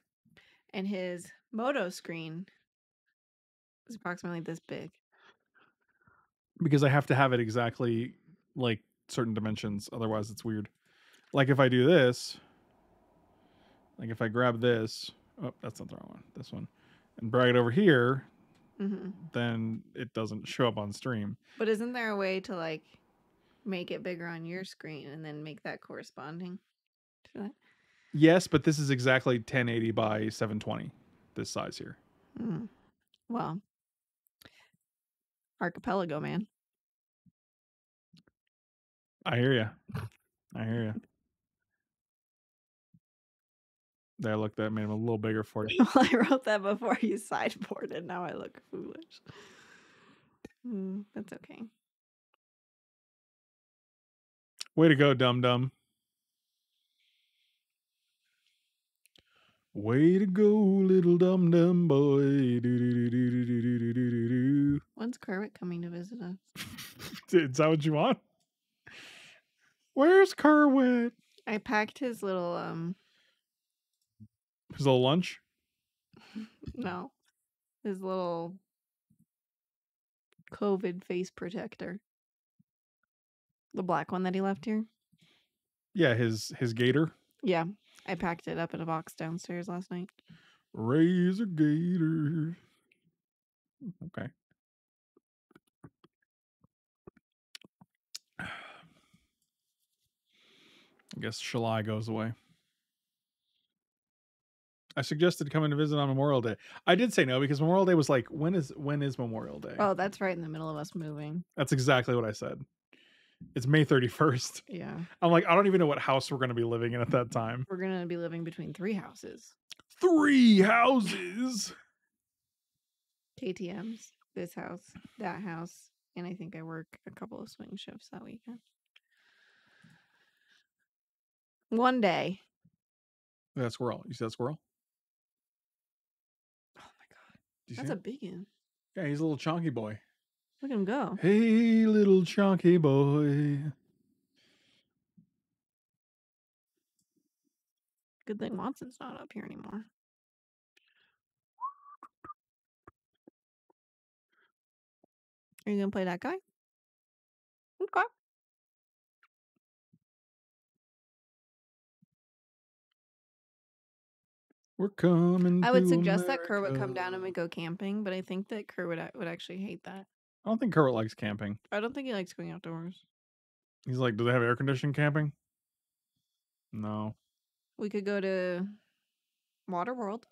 And his Moto screen is approximately this big. Because I have to have it exactly like certain dimensions. Otherwise, it's weird. Like if I do this, like if I grab this, oh, that's not the wrong one. This one, and drag it over here, hmm then it doesn't show up on stream. But isn't there a way to like make it bigger on your screen and then make that corresponding to that? Yes, but this is exactly 1080 by 720. This size here. Mm. Well, archipelago, man. I hear you. I hear you. There, look, that made him a little bigger for you. well, *laughs* I wrote that before you sideboarded. Now I look foolish. Mm, that's okay. Way to go, dum dum. Way to go, little dum dum boy. When's Kermit coming to visit us? *laughs* Is that what you want? Where's Kermit? I packed his little um his little lunch? *laughs* no. His little COVID face protector. The black one that he left here. Yeah, his his gator. Yeah. I packed it up in a box downstairs last night. Razor gator. Okay. I guess Shalai goes away. I suggested coming to visit on Memorial Day. I did say no because Memorial Day was like, when is when is Memorial Day? Oh, that's right in the middle of us moving. That's exactly what I said. It's May 31st. Yeah, I'm like, I don't even know what house we're going to be living in at that time. we're gonna be living between three houses. Three houses. KTM's, this house, that house, and I think I work a couple of swing shifts that weekend. One day. That squirrel. You see that squirrel? Oh my god, Do you see that's a him? big one. Yeah, he's a little chunky boy. Look at him go. Hey, little chunky boy. Good thing Watson's not up here anymore. Are you gonna play that guy? Okay. We're coming. I would suggest that Kerr would come down and we go camping, but I think that Kerr would uh, would actually hate that. I don't think Kurt likes camping. I don't think he likes going outdoors. He's like, do they have air conditioning camping? No. We could go to Water World.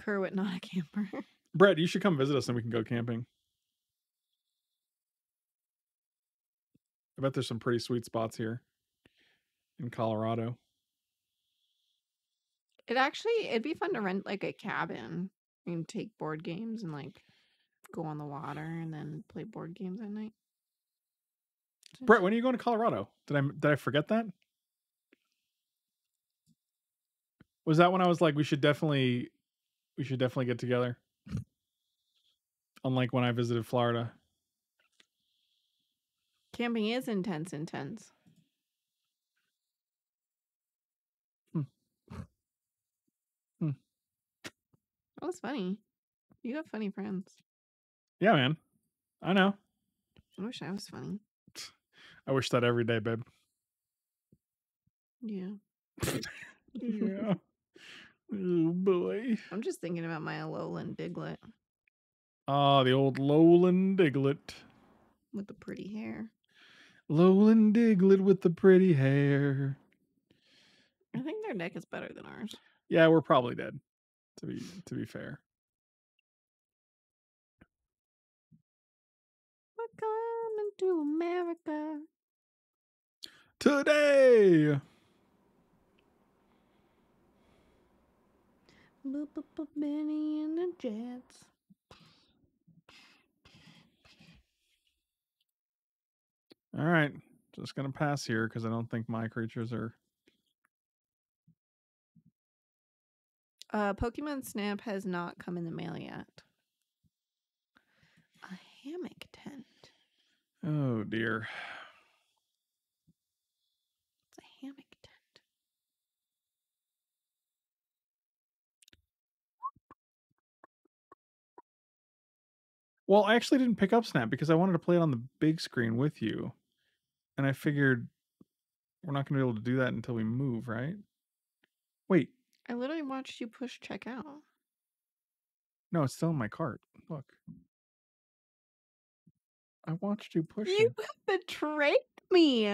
Kerwit, not a camper. *laughs* Brett, you should come visit us and we can go camping. I bet there's some pretty sweet spots here in Colorado. It actually it'd be fun to rent like a cabin and take board games and like go on the water and then play board games at night. Brett, when are you going to Colorado? Did I did I forget that? Was that when I was like, we should definitely, we should definitely get together? Unlike when I visited Florida. Camping is intense, intense. That was funny. You got funny friends. Yeah, man. I know. I wish I was funny. I wish that every day, babe. Yeah. *laughs* Yeah. *laughs* oh boy. I'm just thinking about my Alolan Diglett Ah, the old Lowland Diglett. with the pretty hair. Lowland Diglett with the pretty hair. I think their neck is better than ours. Yeah, we're probably dead. To be to be fair. We're coming to America. Today. Boop, boop, Benny and the Jets. All right. Just gonna pass here because I don't think my creatures are Uh, Pokemon Snap has not come in the mail yet. A hammock tent. Oh dear. It's a hammock tent. Well, I actually didn't pick up Snap because I wanted to play it on the big screen with you. And I figured we're not going to be able to do that until we move, right? Wait, I literally watched you push checkout. no, it's still in my cart. Look. I watched you push You it. *laughs* betrayed me.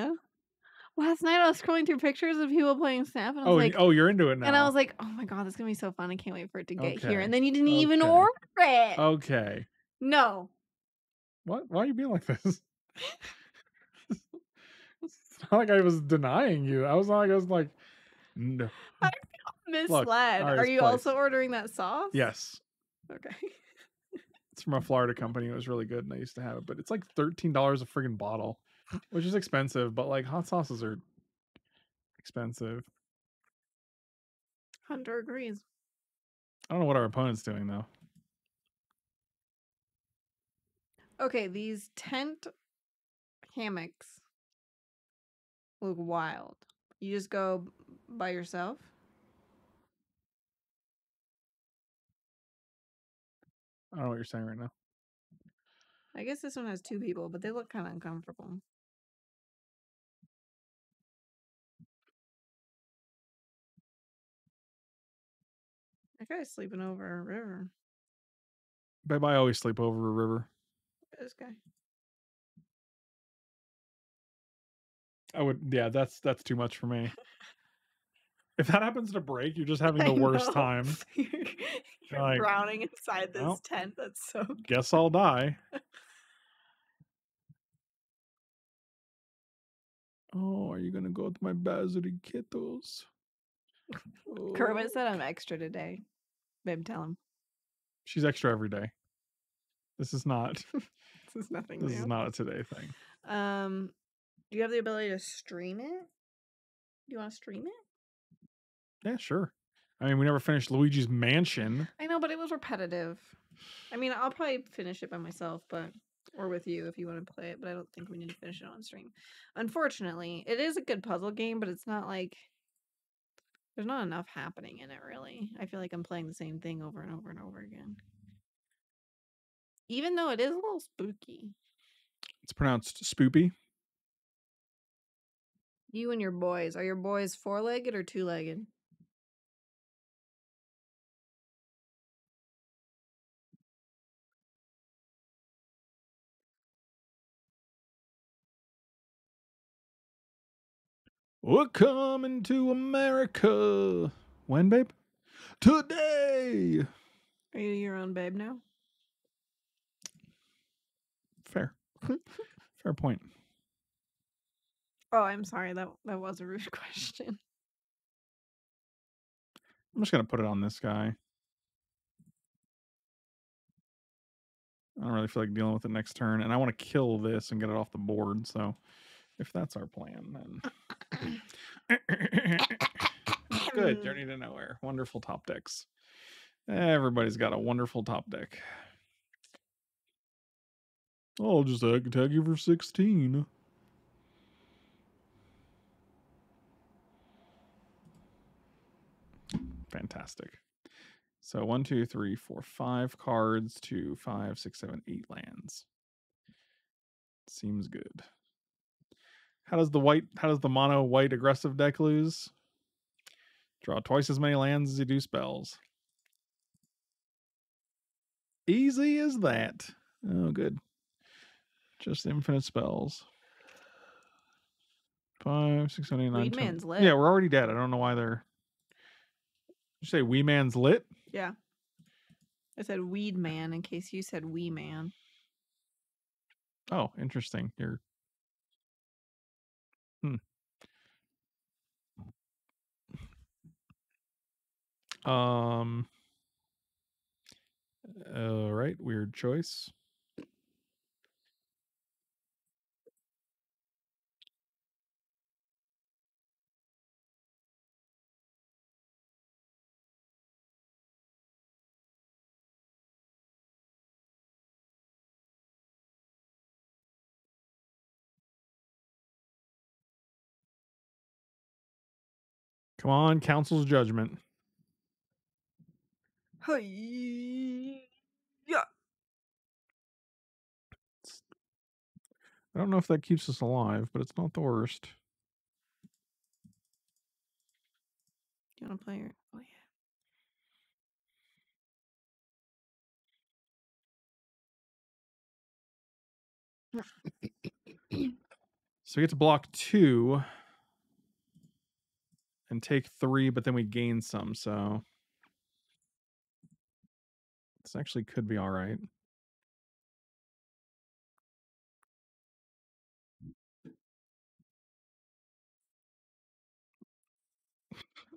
Last night I was scrolling through pictures of people playing Snap and I was Oh, like, oh, you're into it now. and I was like, oh my god, this is gonna be so fun. I can't wait for it to get here. And then you didn't even order it. okay. No. What? Why are you being like this? *laughs* it's not like I was denying you. I was not like I was like, no. *laughs* Misled. Are you placed. also ordering that sauce? Yes, Okay. it's from a Florida company. It was really good, and I used to have it. But it's like thirteen dollars a friggin' bottle, which is expensive. But like hot sauces are expensive. Hunter agrees. I don't know what our opponent's doing though. Okay, these tent hammocks look wild. You just go by yourself? I don't know what you're saying right now. I guess this one has two people, but they look kind of uncomfortable. That guy's sleeping over a river. Babe, I always sleep over a river. This guy. I would, yeah. That's that's too much for me. *laughs* If that happens to break, you're just having the I worst know. time. *laughs* You're, you're Like, drowning inside this well, tent. That's so. Guess I'll die. Oh, are you gonna go to my Bazuriquitos? Kermit Oh. said I'm extra today. Babe, tell him. She's extra every day. This is not. *laughs* This is nothing This new. is not a today thing. Um, do you have the ability to stream it? Do you want to stream it? Yeah, sure. I mean, we never finished Luigi's Mansion. I know, but it was repetitive. I mean, I'll probably finish it by myself, but or with you if you want to play it. But I don't think we need to finish it on stream. Unfortunately, it is a good puzzle game, but it's not like there's not enough happening in it. Really, I feel like I'm playing the same thing over and over and over again. Even though it is a little spooky. It's pronounced spoopy. You and your boys are your boys four legged or two legged? We're coming to America. When, babe? Today. Are you your own babe now? Fair. *laughs* Fair point. Oh, I'm sorry. That that was a rude *laughs* question. I'm just gonna put it on this guy. I don't really feel like dealing with it next turn, and I want to kill this and get it off the board. So, if that's our plan, then *laughs* good. Journey to nowhere. Wonderful top decks. Everybody's got a wonderful top deck. I'll just tag, tag you for 16. Fantastic. So one, two, three, four, five cards to five, six, seven, eight lands. Seems good. How does the white how does the mono white aggressive deck lose? Draw twice as many lands as you do spells. Easy as that. Oh good. Just infinite spells. Five, six, seven, eight, nine, Weed Man's lit. Yeah, we're already dead. I don't know why they're. You say Wee Man's lit? Yeah. I said weed man in case you said wee man. Oh, interesting. You're. Hmm. Um. All right. Weird choice. Come on, council's judgment. Hey. I don't know if that keeps us alive, but it's not the worst. You want to play your? Oh yeah. So we get to block two and take three, but then we gain some. So this actually could be all right.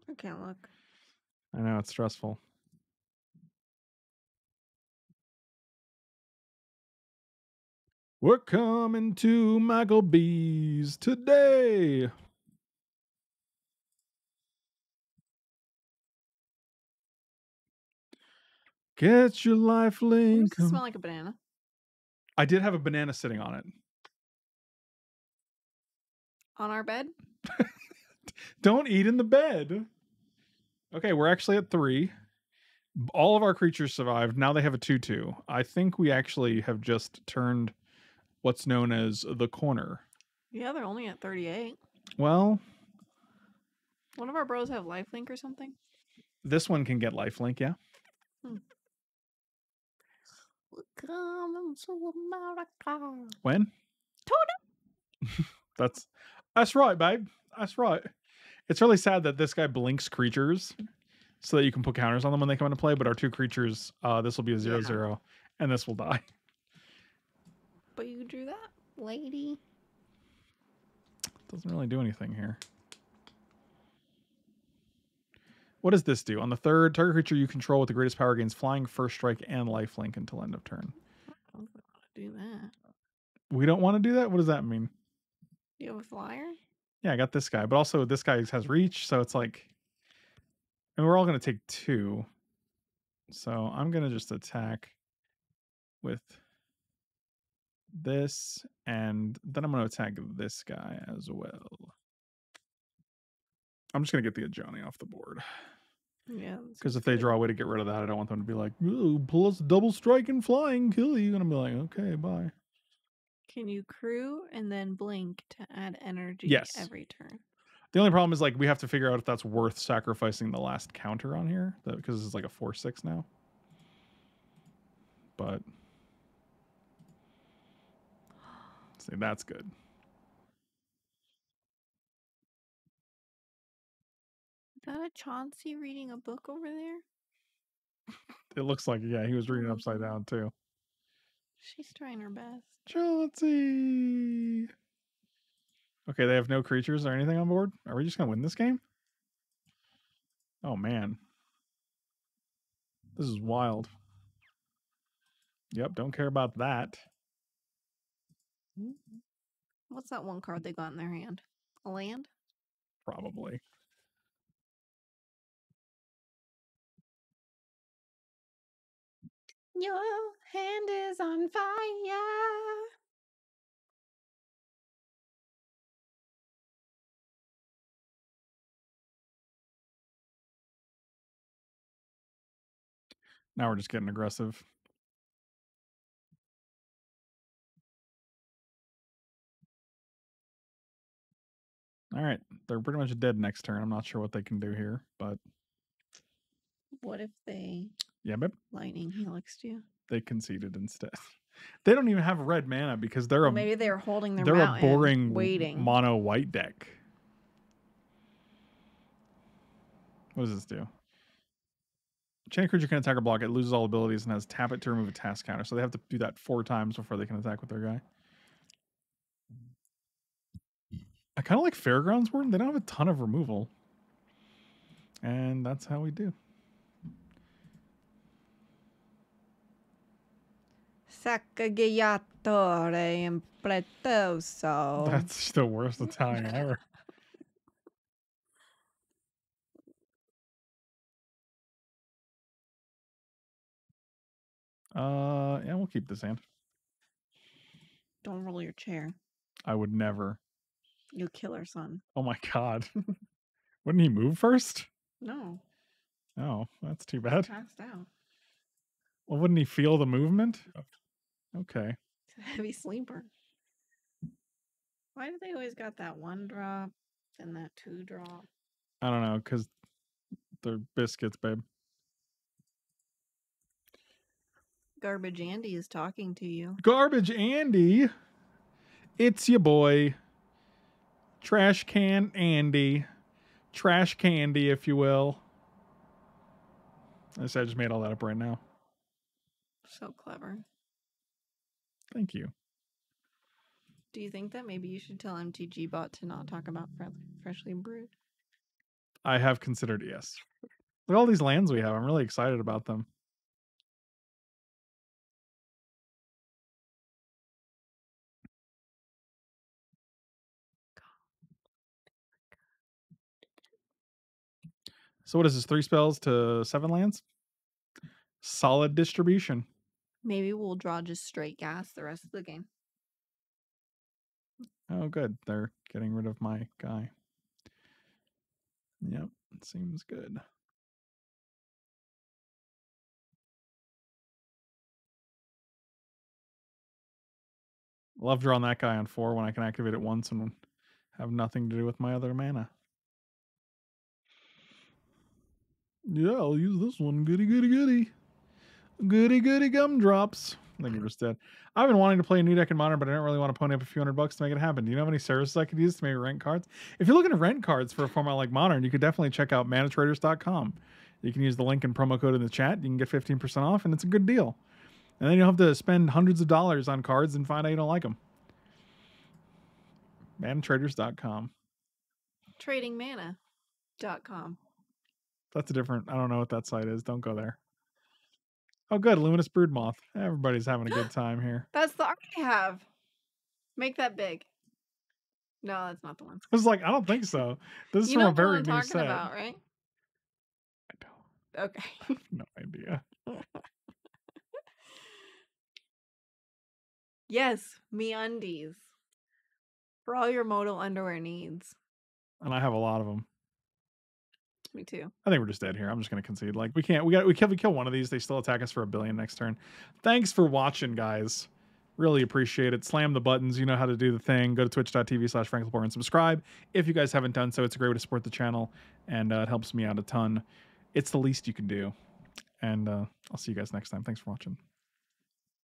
I can't look. I know it's stressful. We're coming to Michael B's today. Get your life link. Does it smell like a banana? I did have a banana sitting on it. On our bed? *laughs* Don't eat in the bed. Okay, we're actually at three. All of our creatures survived. Now they have a 2 2. I think we actually have just turned what's known as the corner. Yeah, they're only at 38. Well, One of our bros have lifelink or something. this one can get lifelink, yeah. We're coming to America. When? *laughs* That's that's right, babe. That's right. It's really sad that this guy blinks creatures so that you can put counters on them when they come into play, but our two creatures, uh, this will be a zero Yeah. zero, and this will die. But you drew that, lady. Doesn't really do anything here. What does this do? On the third, target creature you control with the greatest power gains flying, first strike, and lifelink until end of turn. I don't want to do that. We don't want to do that? What does that mean? You have a flyer? Yeah, I got this guy, but also this guy has reach, so it's like and we're all gonna take two. So I'm gonna just attack with this, and then I'm gonna attack this guy as well. I'm just gonna get the Ajani off the board. Yeah. Because if they draw a way to get rid of that, I don't want them to be like, Ooh, plus double strike and flying, kill you. And I'm be like, okay, bye. Can you crew and then blink to add energy Yes. every turn? The only problem is like we have to figure out if that's worth sacrificing the last counter on here, because it's like a four six now. But *gasps* see, that's good. That a Chauncey reading a book over there? It looks like yeah, he was reading upside mm-hmm. down too. She's trying her best. Chauncey. Okay, they have no creatures or anything on board. Are we just gonna win this game? Oh man, this is wild. Yep, don't care about that. Mm-hmm. What's that one card they got in their hand? A land? Probably. Your hand is on fire. Now we're just getting aggressive. All right, they're pretty much dead next turn. I'm not sure what they can do here, but What if they yeah, babe. Lightning helix, yeah. They conceded instead. *laughs* They don't even have red mana because they're a Maybe they're holding their they're a boring waiting. mono white deck. What does this do? Chain creature can attack or block. It loses all abilities and has tap it to remove a task counter. So they have to do that four times before they can attack with their guy. I kind of like Fairgrounds Warden. They don't have a ton of removal. And that's how we do. Sacagayatore impretoso. That's the worst Italian *laughs* ever. Uh, yeah, we'll keep this hand. Don't roll your chair. I would never. You kill our son. Oh my god. *laughs* Wouldn't he move first? No, Oh, that's too bad. passed out. Well, wouldn't he feel the movement? Okay. He's a heavy sleeper. Why do they always got that one drop, and that two drop? I don't know, because they're biscuits, babe. Garbage Andy is talking to you. Garbage Andy. It's your boy. Trash can Andy. Trash candy, if you will. I said I just made all that up right now. So clever. Thank you. Do you think that maybe you should tell MTG Bot to not talk about freshly brewed? I have considered yes. Look at all these lands we have. I'm really excited about them. So what is this? Three spells to seven lands? Solid distribution. Maybe we'll draw just straight gas the rest of the game. Oh, good. They're getting rid of my guy. Yep, seems good. Love drawing that guy on four when I can activate it once and have nothing to do with my other mana. Yeah, I'll use this one. Goody, goody, goody. Goody, goody gumdrops. I think you're just dead. I've been wanting to play a new deck in Modern, but I don't really want to pony up a few hundred bucks to make it happen. Do you know how many services I could use to maybe rent cards? If you're looking to rent cards for a format like Modern, you could definitely check out manatraders.com. You can use the link and promo code in the chat. You can get 15% off, and it's a good deal. And then you don't have to spend hundreds of dollars on cards and find out you don't like them. Manatraders.com. Tradingmana.com. That's a different. I don't know what that site is. Don't go there. Oh, good. Luminous Broodmoth. Everybody's having a *gasps* good time here. That's the art I have. Make that big. No, that's not the one. I was like, I don't think so. This is you from know a very new talking set. about, right? I don't. Okay. No idea. *laughs* yes, MeUndies. For all your modal underwear needs. And I have a lot of them. Me too. I think we're just dead here. I'm just gonna concede. Like we can't. We got. We kill. We kill one of these. They still attack us for a billion next turn. Thanks for watching, guys. Really appreciate it. Slam the buttons. You know how to do the thing. Go to twitch.tv slash Frank Lepore and subscribe. If you guys haven't done so, it's a great way to support the channel and uh, it helps me out a ton. It's the least you can do. And uh, I'll see you guys next time. Thanks for watching.